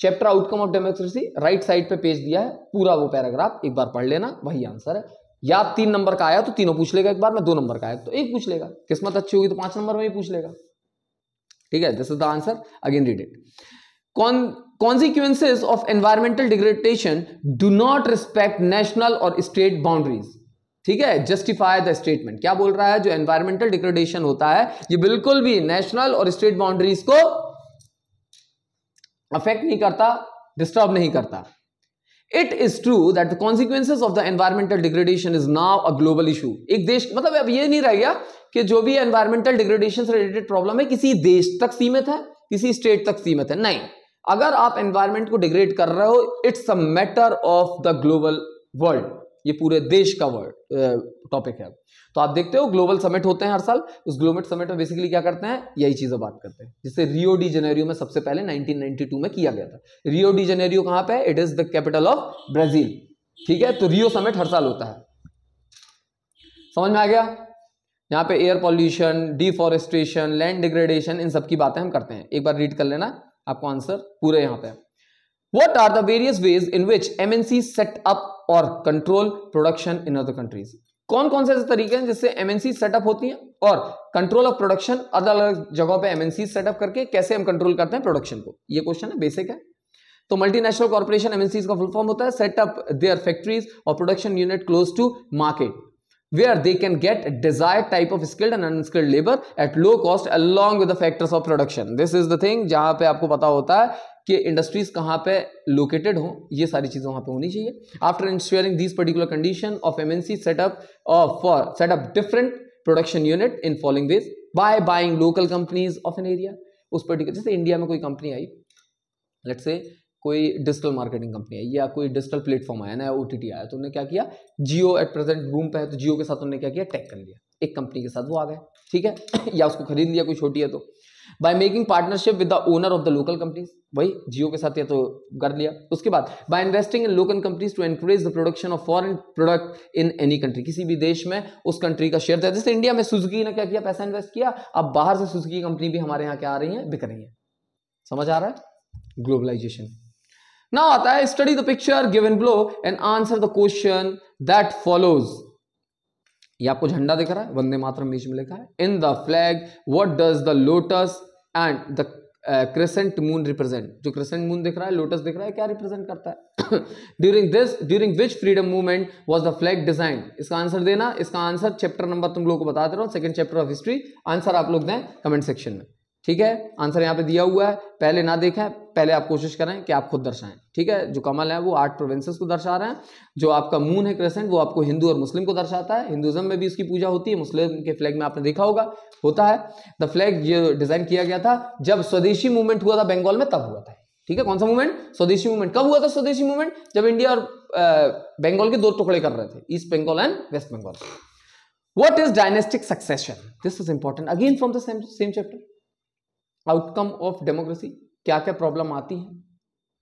chapter outcome of democracy right side पे page दिया है, पूरा वो पैराग्राफ एक बार पढ़ लेना, वही आंसर है। या तीन नंबर का आया तो तीनों पूछ लेगा एक बार, में दो नंबर का आया तो एक पूछ लेगा। किस्मत अच्छी होगी तो पाँच नंबर में ही पूछ लेगा। ठीक है this is the answer again read it कौन consequences of environmental degradation do not respect national और स्टेट बाउंड्रीज ठीक है जस्टिफाई द स्टेटमेंट क्या बोल रहा है? जो एनवायरमेंटल डिग्रेडेशन होता है, ये बिल्कुल भी नेशनल और स्टेट बाउंड्रीज को अफेक्ट नहीं करता डिस्टर्ब नहीं करता। It is true that the consequences of the environmental degradation is now a global issue एक देश मतलब अब ये नहीं रह गया कि जो भी एनवायरमेंटल डिग्रेडेशन से रिलेटेड प्रॉब्लम है, किसी देश तक सीमित है, किसी स्टेट तक सीमित है। नहीं। अगर आप एनवायरमेंट को डिग्रेड कर रहे हो it's a matter of the global world ये पूरे देश का वर्ड टॉपिक है। तो आप देखते हो ग्लोबल समिट होते हैं हर साल। उस ग्लोबल समिट में बेसिकली क्या करते हैं? यही चीज़ें बात करते हैं जिससे रियो डी जेनेरियो में सबसे पहले 1992 में किया गया था। रियो डी जेनेरियो कहाँ पे it is the capital of Brazil ठीक है? तो रियो समिट हर साल होता है। समझ में आ गया? यहाँ पे air pollution deforestation land degradation इन सब की बातें हम करते हैं। एक बार रीड कर लेना, आपको आंसर पूरे यहाँ पे what are the various ways in which MNC set up और control production in other countries कौन कौन से ऐसे तरीके हैं जिससे एमएनसी सेटअप होती हैं और कंट्रोल ऑफ़ प्रोडक्शन अलग अलग जगहों पे एमएनसी सेटअप करके कैसे हम कंट्रोल करते हैं प्रोडक्शन को? ये क्वेश्चन है बेसिक है। तो मल्टीनेशनल कॉर्पोरेशन एमएनसी का फुल फॉर्म होता है सेटअप देयर फैक्ट्रीज और production unit close to market where they can get desired type of skilled and unskilled labor at low cost along with the factors of production. This is the thing जहाँ पे आपको पता होता है कि industries कहाँ पे लोकेटेड हो, ये सारी चीज़ें वहाँ पे होनी चाहिए। After insuring these particular condition of MNC setup for setup different production unit in following this by buying local companies of an area उस पर्टिकुलर जैसे इंडिया में कोई कंपनी आई लेट्स से कोई डिजिटल मार्केटिंग कंपनी है या कोई digital platform आया, नया ओ टी टी आया तो उन्होंने क्या किया? जियो एट प्रेजेंट बूम पे है तो जियो के साथ उन्होंने क्या किया? टैग कर लिया। एक कंपनी के साथ वो आ गए, ठीक है? या उसको खरीद लिया, कोई छोटी है तो। By making partnership with the owner of the local companies वही जियो के साथ या तो कर लिया। उसके बाद by investing in local companies to encourage the production of foreign product in any country किसी भी देश में उस कंट्री का शेयर था। जैसे इंडिया में सुजुकी ने क्या किया? पैसा इन्वेस्ट किया। अब बाहर से सुजुकी कंपनी भी हमारे यहाँ क्या आ रही है? बिक रही है। समझ आ रहा है? ग्लोबलाइजेशन नाउ आता है study the picture given below and answer the question that follows ये आपको झंडा दिख रहा है? वंदे मातरम बीच में लिखा है। In the flag what does the lotus and the crescent moon represent जो क्रेसेंट मून दिख रहा है लोटस दिख रहा है, क्या रिप्रेजेंट करता है? During this during which freedom movement was the flag design इसका आंसर देना, इसका आंसर चैप्टर नंबर तुम लोग को बता दे रहा हूँ second chapter of history answer आप लोग दें कमेंट सेक्शन में. ठीक है? आंसर यहाँ पे दिया हुआ है, पहले ना देखें पहले आप कोशिश करें कि आप खुद दर्शाएँ, ठीक है? जो कमल है, वो आठ प्रोविंसेस को दर्शा रहे हैं। जो आपका मून है क्रेसेंट वो आपको हिंदू और मुस्लिम को दर्शाता है। हिंदुज़म में भी इसकी पूजा होती है, मुस्लिम के फ्लैग में आपने देखा होगा, होता है। द फ्लैग ये डिज़ाइन किया गया था, जब स्वदेशी मूवमेंट हुआ था बंगाल में, तब हुआ था ठीक है? कौन सा मूवमेंट स्वदेशी मूवमेंट कब हुआ था स्वदेशी मूवमेंट जब इंडिया और बंगाल के दो टुकड़े कर रहे थे East Bengal and West Bengal what is dynastic succession this is important again from the same chapter outcome of democracy क्या क्या प्रॉब्लम आती है?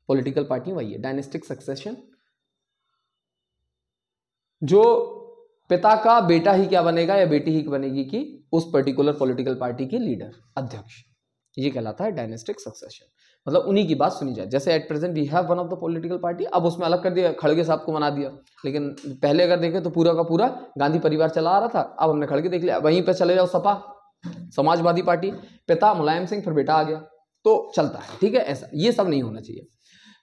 पॉलिटिकल पार्टी वही है। डायनेस्टिक सक्सेशन जो पिता का बेटा ही क्या बनेगा या बेटी ही बनेगी कि उस पर्टिकुलर पॉलिटिकल पार्टी की लीडर अध्यक्ष। ये कहलाता है डायनेस्टिक सक्सेशन मतलब उन्हीं की बात सुनी जाए। जैसे at present we have one of the political party अब उसमें अलग कर दिया, खड़गे साहब को बना दिया। लेकिन पहले अगर देखें तो पूरा का पूरा गांधी परिवार चला आ रहा था। अब हमने खड़गे देख लिया, वहीं पर चले जाओ सपा, समाजवादी पार्टी। पिता मुलायम सिंह, फिर बेटा आ गया। तो चलता है, ठीक है? ऐसा, ये सब नहीं होना चाहिए।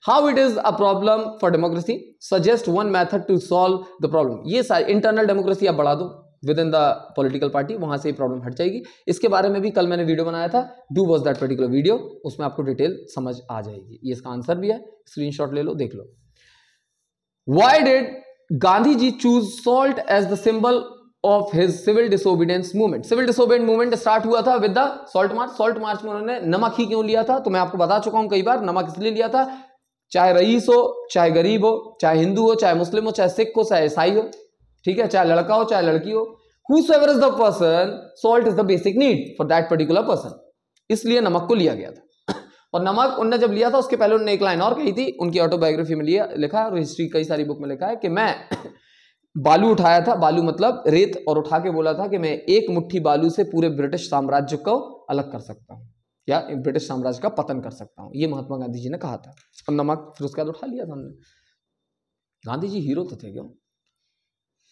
How it is a problem for democracy suggest one method to solve the problem ये सारी इंटरनल डेमोक्रेसी आप बढ़ा दो। Within the political party वहाँ से प्रॉब्लम हट जाएगी। इसके बारे में भी कल मैंने वीडियो बनाया था। Do was that particular video उसमें आपको डिटेल समझ आ जाएगी। ये इसका आंसर भी है। स्क्रीनशॉट ले लो, देख लो। Why did Gandhi ji choose salt as the symbol of his civil disobedience movement civil disobedience movement start हुआ था with the salt march salt march में उन्होंने नमक ही क्यों लिया था? तो मैं आपको बता चुका हूँ कई बार, नमक इसलिए लिया था, चाहे रईस हो, चाहे गरीब हो, चाहे हिंदू हो, चाहे मुस्लिम हो, चाहे सिख हो, चाहे ईसाई हो, ठीक है? चाहे लड़का हो, चाहे लड़की हो, whosoever is the person salt is the basic need for that particular person इसलिए नमक को लिया गया था। और नमक उनने जब लिया था, उसके पहले उन्होंने एक लाइन और कही थी, उनकी ऑटोबायोग्राफी में लिया, लिखा है और हिस्ट्री कई सारी बुक में लिखा है कि मैं बालू उठाया था, बालू मतलब रेत, और उठा के बोला था कि मैं एक मुट्ठी बालू से पूरे ब्रिटिश साम्राज्य को अलग कर सकता हूँ, या ब्रिटिश साम्राज्य का पतन कर सकता हूँ। ये महात्मा गांधी जी ने कहा था। और नमक, फिर उसके बाद उठा लिया था हमने। गांधी जी हीरो तो थे क्यों?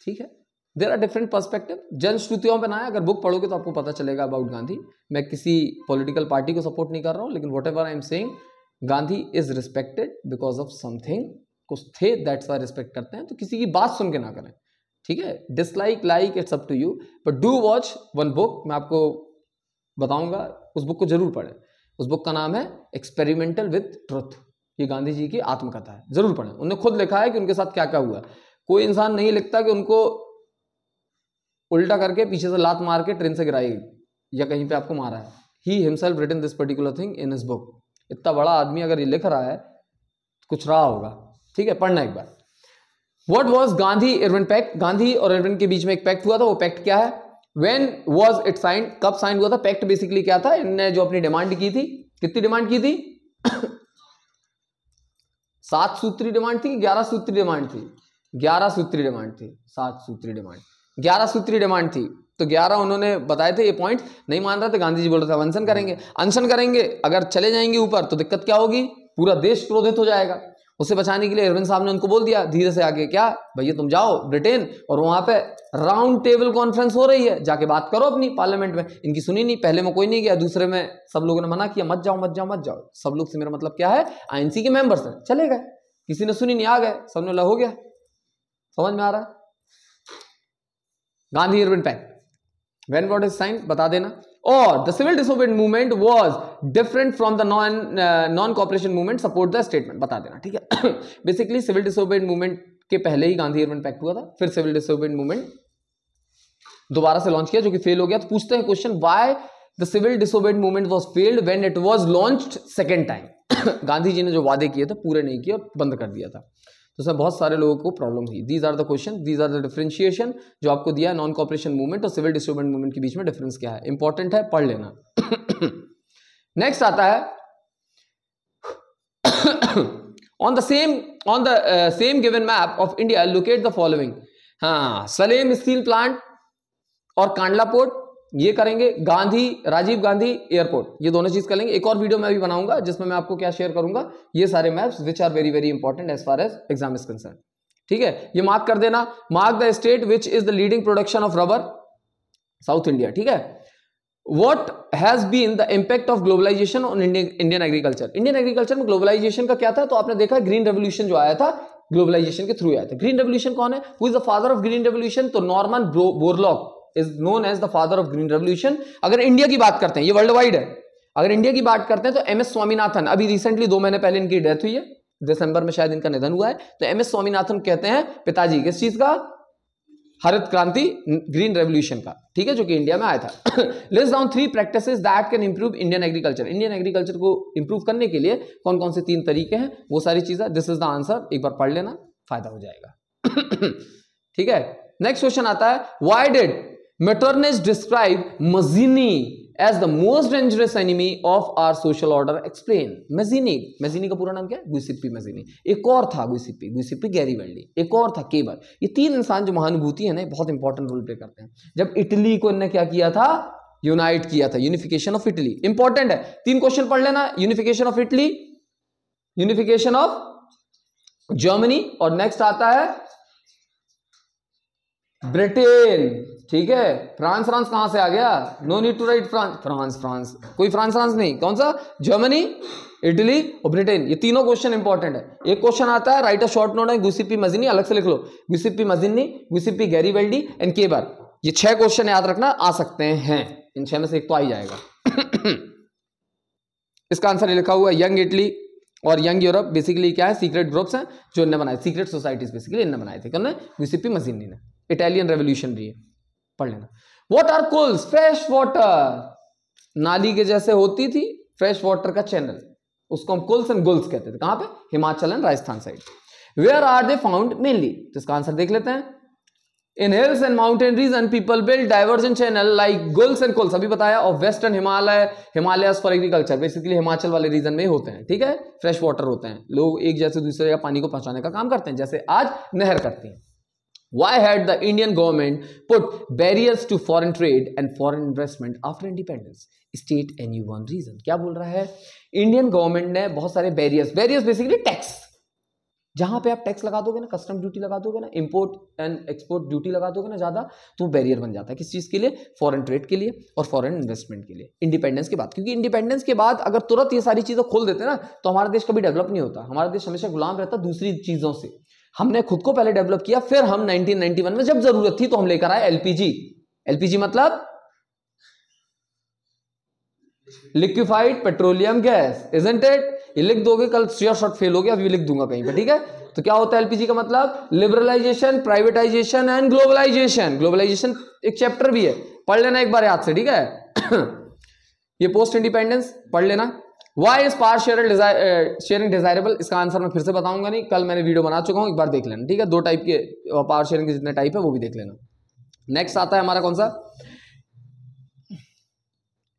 ठीक है। देर आर डिफरेंट पर्सपेक्टिव जन श्रुतियों पर ना अगर बुक पढ़ोगे तो आपको पता चलेगा अबाउट गांधी। मैं किसी पॉलिटिकल पार्टी को सपोर्ट नहीं कर रहा हूँ, लेकिन whatever I am saying Gandhi is respected because of something कुछ थे दैट्स वाई रिस्पेक्ट करते हैं तो किसी की बात सुन के ना करें। ठीक है? Dislike like it's up to you but do watch one book मैं आपको बताऊँगा, उस बुक को ज़रूर पढ़ें। उस बुक का नाम है एक्सपेरिमेंटल विथ ट्रुथ ये गांधी जी की आत्मकथा है, ज़रूर पढ़ें। उन्होंने खुद लिखा है कि उनके साथ क्या क्या हुआ। कोई इंसान नहीं लिखता कि उनको उल्टा करके पीछे से लात मार के ट्रेन से गिराई, या कहीं पे आपको मारा है। He himself written this particular thing in his book इतना बड़ा आदमी अगर ये लिख रहा है, कुछ रहा होगा। ठीक है, पढ़ना एक बार। What was Gandhi Irwin pact Gandhi और इरविन के बीच में एक पैक्ट हुआ था, वो पैक्ट क्या है? वेन वॉज़ इट साइन कब साइन हुआ था? पैक्ट बेसिकली क्या था? इनने जो अपनी डिमांड की थी, कितनी डिमांड की थी? सात सूत्री डिमांड थी ग्यारह सूत्री डिमांड थी? ग्यारह सूत्री डिमांड थी, सात सूत्री डिमांड ग्यारह सूत्री डिमांड थी तो ग्यारह उन्होंने बताए थे ये पॉइंट नहीं मान रहे थे, गांधी जी बोल रहे थे अनशन करेंगे। अनशन करेंगे, अगर चले जाएँगे ऊपर तो दिक्कत क्या होगी? पूरा देश क्रोधित हो जाएगा। उसे बचाने के लिए अरविंद साहब ने उनको बोल दिया, धीरे से आगे, क्या? भैया, तुम जाओ ब्रिटेन और वहाँ पे राउंड टेबल कॉन्फ्रेंस हो रही है। जाके बात करो अपनी पार्लियामेंट में। इनकी सुनी नहीं, पहले में कोई नहीं गया, दूसरे में सब लोगों ने मना किया, मत जाओ मत जाओ मत जाओ। सब लोग से मेरा मतलब क्या है? आईएनसी के मेंबर्स हैं। चले गए। किसी ने सुनी नहीं, आ गए। सबने हो गया। समझ में आ रहा है? Gandhi Irwin pact when what is sign बता देना। Or the civil disobedience movement was different from the non uh, non cooperation movement support the statement. बता देना ठीक है बेसिकली सिविल डिसोबेड मूवमेंट के पहले ही गांधी इरविन पैक्ट हुआ था फिर सिविल डिसोबेड मूवमेंट दोबारा से लॉन्च किया जो कि फेल हो गया। तो पूछते हैं question why the civil disobedience movement was failed when it was launched second time Gandhi ji ने जो वादे किए थे पूरे नहीं किए और बंद कर दिया था। तो उसमें बहुत सारे लोगों को प्रॉब्लम हुई। These are the question these are the differentiation जो आपको दिया नॉन कॉपरेशन मूवमेंट और सिविल डिस्ट्रीब्यूमेंट मूवमेंट के बीच में डिफरेंस क्या है। इंपॉर्टेंट है, पढ़ लेना। नेक्स्ट आता है। On the same on the same given map of India locate the following हाँ सलेम स्टील प्लांट और कांडला पोर्ट ये करेंगे गांधी, राजीव गांधी एयरपोर्ट। ये दोनों चीज़ करेंगे एक और वीडियो मैं भी बनाऊँगा, जिसमें मैं आपको क्या शेयर करूँगा, ये सारे maps which are very very important as far as exam is concern ठीक है? ये मार्क कर देना। Mark the state which is the leading production of rubber south India ठीक है? What has been the impact of globalisation on Indian agriculture Indian agriculture में globalisation का क्या था? तो आपने देखा ग्रीन रेवोल्यूशन जो आया था ग्लोबलाइजेशन के थ्रू आया था। ग्रीन रेवोल्यूशन कौन है? Who is the father of green revolution तो Norman Borlaug is known as the father of green revolution अगर इंडिया की बात करते हैं, ये वर्ल्ड वाइड है। अगर इंडिया की बात करते हैं तो एम एस स्वामीनाथन अभी रिसेंटली दो महीने पहले इनकी डेथ हुई है। दिसंबर में शायद इनका निधन हुआ है। तो एम एस स्वामीनाथन कहते हैं, पिताजी, किस चीज़ का? हरित क्रांति ग्रीन रेवोल्यूशन का। ठीक है, जो कि इंडिया में आया था। List down three practice that can improve Indian agriculture Indian agriculture को इंप्रूव करने के लिए कौन कौन से तीन तरीके हैं? वो सारी चीज़ें। दिस इज़ द आंसर एक बार पढ़ लेना, फ़ायदा हो जाएगा। ठीक है नेक्स्ट क्वेश्चन आता है why did Metternich described Mazzini as the most dangerous enemy of our social order. Explain. Mazzini. Mazzini का पूरा नाम क्या है? गुसिप्पी मजीनी एक और था गुसिप्पी गुसिप्पी गैरीवेल्डी एक और था केबल ये तीन इंसान जो महानुभूति है ना बहुत इंपॉर्टेंट रोल प्ले करते हैं. जब इटली को इन्होंने क्या किया था? यूनाइट किया था. यूनिफिकेशन ऑफ़ इटली इंपॉर्टेंट है. तीन क्वेश्चन पढ़ लेना. Unification of Italy unification of Germany और नेक्स्ट आता है ब्रिटेन ठीक है? फ्रांस फ्रांस कहाँ से आ गया? No need to write France France France. कोई फ्रांस फ्रांस नहीं। कौन सा? जर्मनी, इटली और ब्रिटेन। ये तीनों क्वेश्चन इंपॉर्टेंट है। एक क्वेश्चन आता है राइट अ शॉर्ट नोट है गुसिपी मजिनी अलग से लिख लो। Giuseppe Mazzini Giuseppe Garibaldi and के बार ये छह क्वेश्चन याद रखना, आ सकते हैं। इन छह में से एक तो आ ही जाएगा। इसका आंसर लिखा हुआ यंग इटली और यंग यूरोप बेसिकली क्या है? सीक्रेट ग्रुप्स हैं, जो इनने बनाए। सीक्रेट सोसाइटीज बेसिकली इनने बनाए थे। कौन ने गुसिपी मजीनी ने। इटालियन रेवोल्यूशन रही है। पढ़ लेना। What are kuls fresh water नाली के जैसे होती थी फ्रेश वाटर का चैनल उसको हम कुल्स एंड गुल्स कहते थे। कहाँ पे? Himachal and Rajasthan side where are they found mainly तो इसका आंसर देख लेते हैं। In hills and mountain region people build diversion channel like guls and kuls अभी बताया, और western Himalaya Himalaya for agriculture basically Himachal वाले रीजन में होते हैं। ठीक है? फ्रेश वाटर होते हैं। लोग एक जैसे दूसरे जगह पानी को पहुँचाने का काम करते हैं, जैसे आज नहर करती हैं। Why had the Indian government put barriers to foreign trade and foreign investment after independence? State any one reason. क्या बोल रहा है? इंडियन गवर्नमेंट ने बहुत सारे बैरियर्स बैरियर्स बेसिकली टैक्स जहाँ पे आप टैक्स लगा दोगे ना कस्टम ड्यूटी लगा दोगे ना इंपोर्ट एंड एक्सपोर्ट ड्यूटी लगा दोगे ना ज़्यादा तो बैरियर बन जाता है किस चीज़ के लिए? फॉरेन ट्रेड के लिए और फॉरेन इन्वेस्टमेंट के लिए। इंडिपेंडेंस के बाद। क्योंकि इंडिपेंडेंस के बाद अगर तुरंत ये सारी चीज़ें खोल देते ना तो हमारा देश कभी डेवलप नहीं होता। हमारा देश हमेशा गुलाम रहता दूसरी चीज़ों से। हमने खुद को पहले डेवलप किया, फिर हम 1991 में जब ज़रूरत थी तो हम लेकर आए एलपीजी। एलपीजी मतलब liquefied petroleum gas isn't it ये लिख दोगे, कल श्योर शॉर्ट फेल हो गया, अभी लिख दूँगा कहीं पर ठीक है? तो क्या होता है एलपीजी का मतलब? Liberalisation privatisation and globalisation globalisation एक चैप्टर भी है, पढ़ लेना एक बार याद से, ठीक है? ये पोस्ट इंडिपेंडेंस पढ़ लेना। Why is power share sharing desirable इसका आंसर मैं फिर से बताऊँगा नहीं। कल मैंने वीडियो बना चुका हूँ, एक बार देख लेना, ठीक है? दो टाइप के uh, पार शेयरिंग के जितने टाइप है, वो भी देख लेना। नेक्स्ट आता है हमारा कौन सा?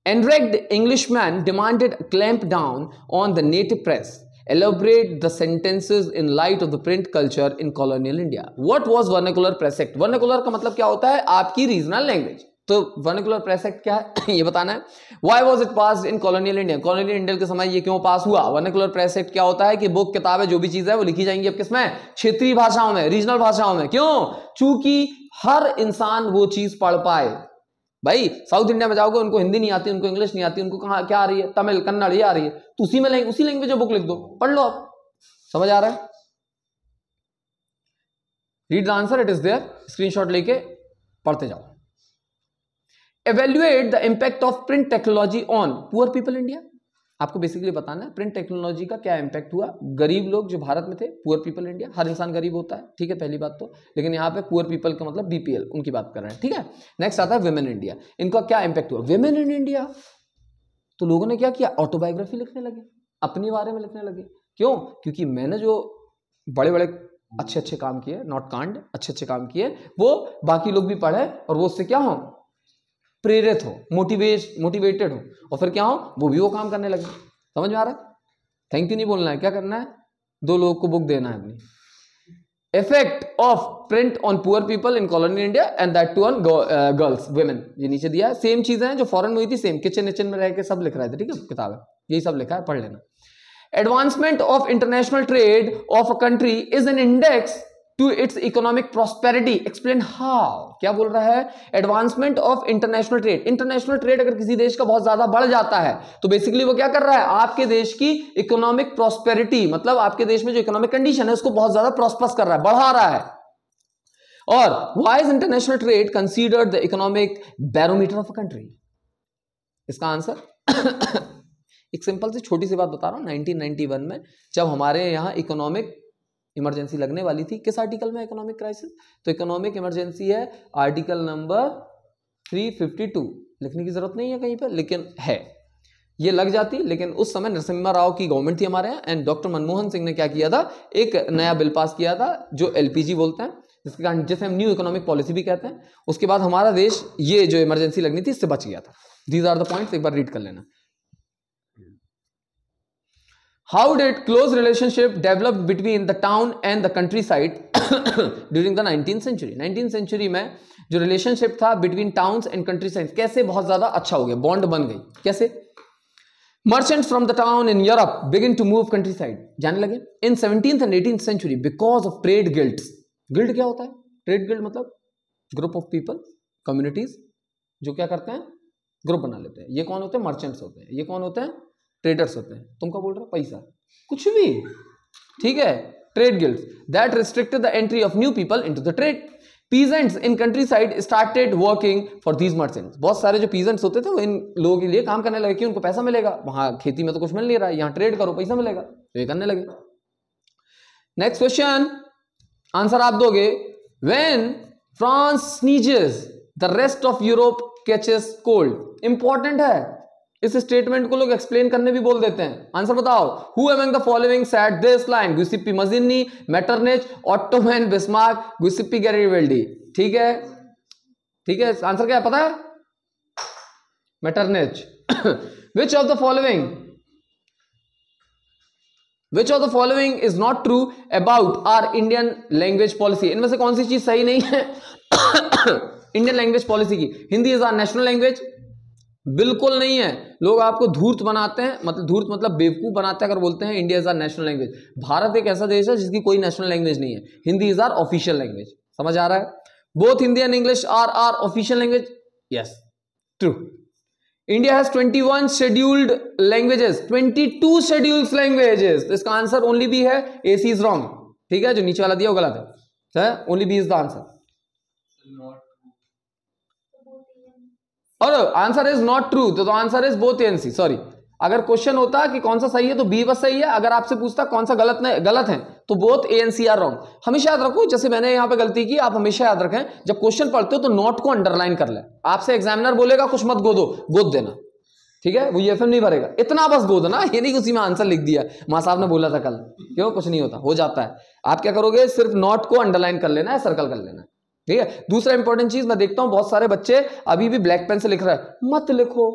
एंड्रेड English man demanded clamp down on the native press elaborate the sentences in light of the print culture in colonial India what was vernacular press act vernacular का मतलब क्या होता है? आपकी रीजनल लैंग्वेज तो वर्निकुलर प्रेस एक्ट क्या है? ये बताना है। Why was it pass in colonial India colonial India के समय ये क्यों पास हुआ? वर्निकुलर प्रेस एक्ट क्या होता है कि बुक किताबें, जो भी चीज़ है, वो लिखी जाएँगी अब किसमें? क्षेत्रीय भाषाओं में रीजनल भाषाओं में। क्यों? चूँकि हर इंसान वो चीज़ पढ़ पाए। भाई साउथ इंडिया में जाओगे, उनको हिंदी नहीं आती, उनको इंग्लिश नहीं आती, उनको कहा, क्या आ रही है? तमिल, कन्नड़, ये आ रही है। तो उसी में उसी लैंग्वेज में बुक लिख दो। पढ़ लो आप। समझ आ रहा है? Read the answer it is there screenshot लेके पढ़ते जाओ। Evaluate the impact of print technology on poor people India आपको बेसिकली बताना है प्रिंट टेक्नोलॉजी का क्या इंपैक्ट हुआ? गरीब लोग जो भारत में थे पुअर पीपल इंडिया हर इंसान गरीब होता है, ठीक है, पहली बात तो। लेकिन यहाँ पे पुअर पीपल का मतलब बीपीएल उनकी बात कर रहे हैं, ठीक है? नेक्स्ट आता है वेमेन इंडिया इनका क्या इंपैक्ट हुआ? वेमेन इन इंडिया तो लोगों ने क्या किया? ऑटोबायोग्राफी लिखने लगे, अपने बारे में लिखने लगे। क्यों? क्योंकि मैंने जो बड़े बड़े अच्छे अच्छे काम किए नॉट कांड अच्छे अच्छे काम किए, वो बाकी लोग भी पढ़े, और वो उससे क्या हो? प्रेरित हो मोटिवेश मोटिवेटेड हो। और फिर क्या हो? वो भी वो काम करने लगे समझ में आ रहा है? थैंक यू नहीं बोलना है। क्या करना है? दो लोगों को बुक देना है अपनी। Effect of print on poor people in colony India and that too on girls women ये नीचे दिया है। सेम चीज़ें हैं जो फॉरन हुई थी सेम किचन निचन में रह के सब लिख रहे थे, ठीक है? किताब। है यही सब लिखा है, पढ़ लेना। Advancement of international trade of a country is an index to its economic prosperity explain how क्या बोल रहा है? Advancement of international trade international trade अगर किसी देश का बहुत ज़्यादा बढ़ जाता है तो बेसिकली वो क्या कर रहा है? आपके देश की इकोनॉमिक प्रोस्पेरिटी मतलब आपके देश में जो इकोनॉमिक कंडीशन है, उसको बहुत ज़्यादा प्रोस्पस कर रहा है, बढ़ा रहा है। और why is international trade considered the economic barometer of a country इसका आंसर एक सिंपल सी छोटी सी बात बता रहा हूँ। 1991 में जब हमारे यहाँ इकोनॉमिक इमरजेंसी लगने वाली थी। किस आर्टिकल में इकोनॉमिक क्राइसिस तो इकोनॉमिक इमरजेंसी है आर्टिकल नंबर 352 लिखने की ज़रूरत नहीं है कहीं पर, लेकिन है। ये लग जाती, लेकिन उस समय नरसिम्हा राव की गवर्नमेंट थी हमारे यहाँ एंड डॉक्टर मनमोहन सिंह ने क्या किया था? एक नया बिल पास किया था, जो एलपीजी बोलते हैं, जिसके कारण जिसे हम न्यू इकोनॉमिक पॉलिसी भी कहते हैं। उसके बाद हमारा देश ये जो इमरजेंसी लगनी थी, इससे बच गया था। दीज आर द पॉइंट्स एक बार रीड कर लेना। How did close relationship develop between the town and the countryside during the 19th century? 19th century में जो रिलेशनशिप था टाउन्स एंड कंट्री साइड कैसे बहुत ज़्यादा अच्छा हो गया? बॉन्ड बन गई। कैसे? From the town in Europe begin to move countryside जाने लगे? In seventeen and eighteen century because of trade guild guild क्या होता है? ट्रेड गिल्ड मतलब ग्रुप ऑफ़ पीपल कम्युनिटीज जो क्या करते हैं? ग्रुप बना लेते हैं। ये कौन होते हैं? मर्चेंट्स होते हैं। ये कौन होते हैं? ट्रेडर्स होते हैं। तुम क्या बोल रहे हो? पैसा। कुछ भी। ठीक है? Trade guild that restricted the entry of new people into the trade peasants in countryside started working for these merchants बहुत सारे जो पीजेंट्स होते थे, वो इन लोगों के लिए काम करने लगे कि उनको पैसा मिलेगा। वहाँ खेती में तो कुछ मिल नहीं रहा है। यहाँ ट्रेड करो, पैसा मिलेगा। तो ये करने लगे। नेक्स्ट क्वेश्चन आंसर आप दोगे। When France sneezes the rest of Europe catches cold important है। इस स्टेटमेंट को लोग एक्सप्लेन करने भी बोल देते हैं। आंसर बताओ। Who the following set this line Giuseppe Mazzini Metternich Otto von Bismarck Giuseppe Garibaldi ठीक है? ठीक है? आंसर क्या है? पता है? Metternich which of the following which of the following is not true about our Indian language policy इनमें से कौन सी चीज़ सही नहीं है? इंडियन लैंग्वेज पॉलिसी की। Hindi is our national language बिल्कुल नहीं है। लोग आपको धूर्त बनाते हैं मतलब धूर्त मतलब बेवकूफ़ बनाते हैं, अगर बोलते हैं India is our national language Bharat एक ऐसा देश है जिसकी कोई नेशनल लैंग्वेज नहीं है। Hindi is our official language समझ आ रहा है? Both Hindi and English are our official language yes true India has 21 scheduled languages 22 scheduled languages इसका आंसर ओनली बी है। ए सी इज़ रॉन्ग ठीक है? जो नीचे वाला दिया वो गलत है। Only B is the answer और आंसर इज़ नॉट ट्रू तो answer is both A and C sorry अगर क्वेश्चन होता कि कौन सा सही है तो बी बस सही है। अगर आपसे पूछता कौन सा गलत नहीं, गलत है तो both A and C are wrong हमेशा याद रखो, जैसे मैंने यहाँ पे गलती की, आप हमेशा याद रखें, जब क्वेश्चन पढ़ते हो तो नोट को अंडरलाइन कर ले। आपसे एग्जामिनर बोलेगा, कुछ मत गोदो, गोद देना। ठीक है? वो ये नहीं भरेगा। इतना बस गोद ना, ये नहीं उसी में आंसर लिख दिया। माँ साहब ने बोला था कल। क्यों? कुछ नहीं होता। हो जाता है। आप क्या करोगे? सिर्फ़ नोट को अंडरलाइन कर लेना है सर्कल कर लेना है। ठीक है? दूसरा इंपॉर्टेंट चीज़, मैं देखता हूँ बहुत सारे बच्चे अभी भी ब्लैक पेन से लिख रहे हैं। मत लिखो।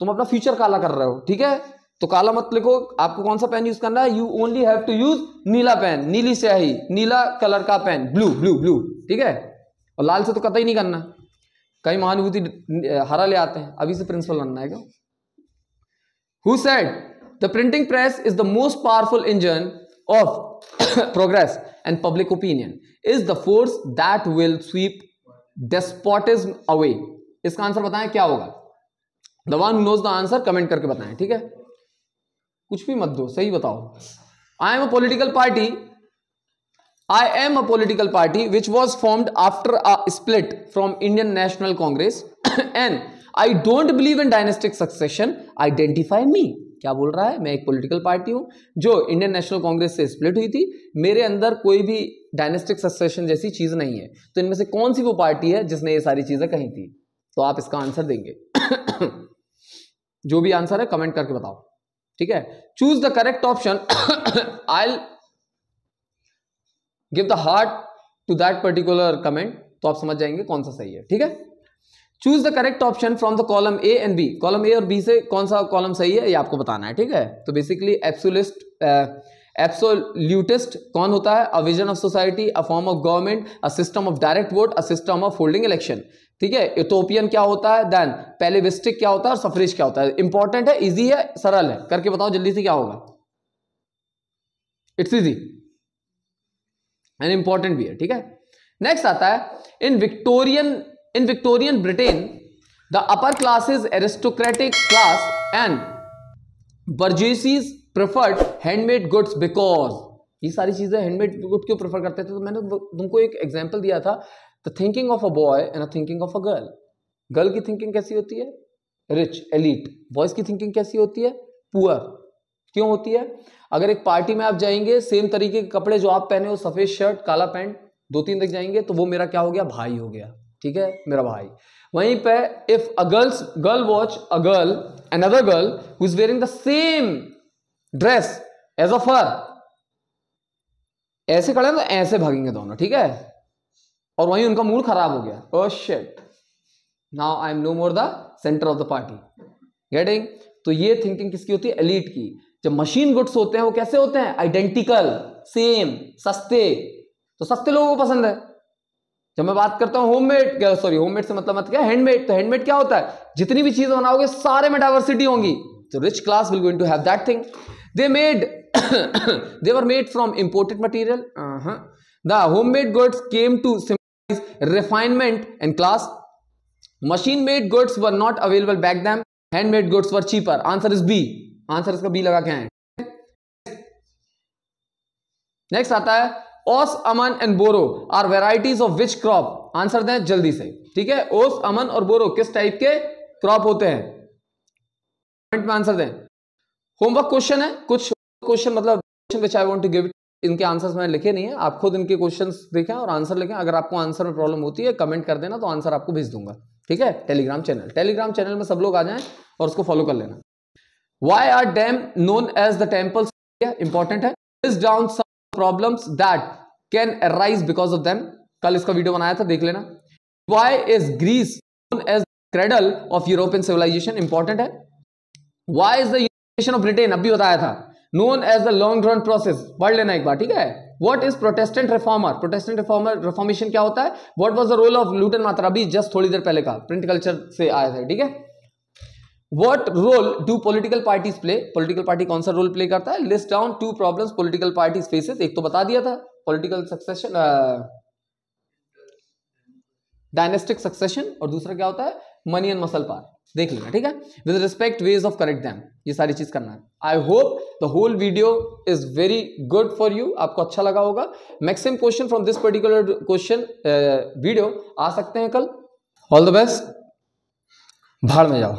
तुम अपना फ्यूचर काला कर रहे हो, ठीक है? तो काला मत लिखो। आपको कौन सा पेन यूज़ करना है? You only have to use Neela pen नीली स्याही। नीला कलर का पेन ब्लू ब्लू ब्लू ठीक है? और लाल से तो कतई नहीं करना। कई महानुभूति हरा ले आते हैं। अभी से प्रिंसिपल बनना है क्या? Who said the printing press is the most powerful engine of progress and public opinion is the force that will sweep despotism away इसका आंसर बताएँ, क्या होगा? The one knows the answer comment करके बताएँ, ठीक है? कुछ भी मत दो, सही बताओ। I am a political party I am a political party which was formed after a split from Indian National Congress and I don't believe in dynastic succession identify me क्या बोल रहा है? मैं एक पॉलिटिकल पार्टी हूँ, जो Indian national Congress से split हुई थी। मेरे अंदर कोई भी डायनेस्टिक सक्सेशन जैसी चीज़ नहीं है। तो इनमें से कौन सी वो पार्टी है जिसने ये सारी चीज़ें कही थी? तो आप इसका आंसर देंगे। जो भी आंसर है कमेंट करके बताओ। ठीक है? Choose the correct option I give the heart to that particular comment तो आप समझ जाएँगे कौन सा सही है। ठीक है? Choose the correct option from the column A and B column A और बी से कौन सा कॉलम सही है, ये आपको बताना है, ठीक है? तो बेसिकली एप्सुलिस्ट एप्सोल्यूटिस्ट कौन होता है? A vision of society a form of government a system of direct vote a system of holding election ठीक है? इथोपियन क्या होता है? देन पेलेविस्टिक क्या होता है? और सफरिश क्या होता है? इंपॉर्टेंट है इजी है, सरल है। करके बताओ जल्दी से क्या होगा। इट्स इजी एंड इंपॉर्टेंट भी है, ठीक है? नेक्स्ट आता है in Victorian In Victorian Britain, the upper classes, aristocratic class and bourgeoisie preferred handmade goods because ये सारी चीज़ें हैंडमेड गुड क्यों प्रेफर करते थे? तो मैंने तुमको एक एग्ज़ाम्पल दिया था the thinking of a boy and a thinking of a girl girl की थिंकिंग कैसी होती है? रिच एलिट बॉयज़ की थिंकिंग कैसी होती है? पुअर क्यों होती है? अगर एक पार्टी में आप जाएँगे सेम तरीके के कपड़े जो आप पहने हो सफ़ेद शर्ट काला पैंट दो तीन तक जाएँगे तो वो मेरा क्या हो गया? भाई हो गया। ठीक है, मेरा भाई। वहीं पे if a girls girl watch a girl another girl who is wearing the same dress as a फर ऐसे खड़े तो ऐसे भागेंगे दोनों, ठीक है? और वहीं उनका मूड खराब हो गया। ओ shit now I am no more the centre of the party getting तो ये थिंकिंग किसकी होती है? एलिट की। जब मशीन गुड्स होते हैं, वो कैसे होते हैं? आइडेंटिकल सेम सस्ते. तो सस्ते लोगों को पसंद है। जब मैं बात करता हूँ होममेड सॉरी होममेड से मतलब मत क्या हैंडमेड तो हैंडमेड क्या होता है? जितनी भी चीज़ें बनाओगे, सारे में डाइवर्सिटी होंगी। तो rich class will going to have that thing they made they were made from imported material the homemade goods came to symbolise refinement and class machine made goods were not available back then handmade goods were cheaper answer is B answer इसका B लगा क्या है। Next आता है Aus, Aman and Boro are varieties of which crop answer दें जल्दी से। ठीक है? ओस, अमन और बोरो किस टाइप के क्रॉप होते हैं? कमेंट में आंसर दें। होमवर्क क्वेश्चन है। कुछ क्वेश्चन मतलब इनके आंसर्स मैंने लिखे नहीं है। आप खुद इनके क्वेश्चंस देखें और आंसर लिखें। अगर आपको आंसर में प्रॉब्लम होती है कमेंट कर देना तो आंसर आपको भेज दूँगा। ठीक है? टेलीग्राम चैनल टेलीग्राम चैनल में सब लोग आ जाएँ और उसको फॉलो कर लेना। Why are dam known as the temples important है। Down problems that can arise because of them कल इसका वीडियो बनाया था, देख लेना। Why is Greece as cradle of European civilisation important है। Why is the of Britain अभी बताया था known as the long run process पढ़ लेना एक बार, ठीक है? What is Protestant reformer Protestant reformer reformation क्या होता है? What was the role of Luther मात्रा अभी जस्ट थोड़ी देर पहले का प्रिंट कल्चर से आया था, ठीक है? What role do political parties play political party कौन सा रोल प्ले करता है? List down two problems political parties faces एक तो बता दिया था पोलिटिकल सक्सेशन डायनेस्टिक सक्सेशन और दूसरा क्या होता है? मनी एंड मसल पार देख लेना, ठीक है? With respect ways of correct them ये सारी चीज़ करना है। I hope the whole video is very good for you आपको अच्छा लगा होगा। Maximum question from this particular question video आ सकते हैं कल। ऑल द बेस्ट भाड़ में जाओ।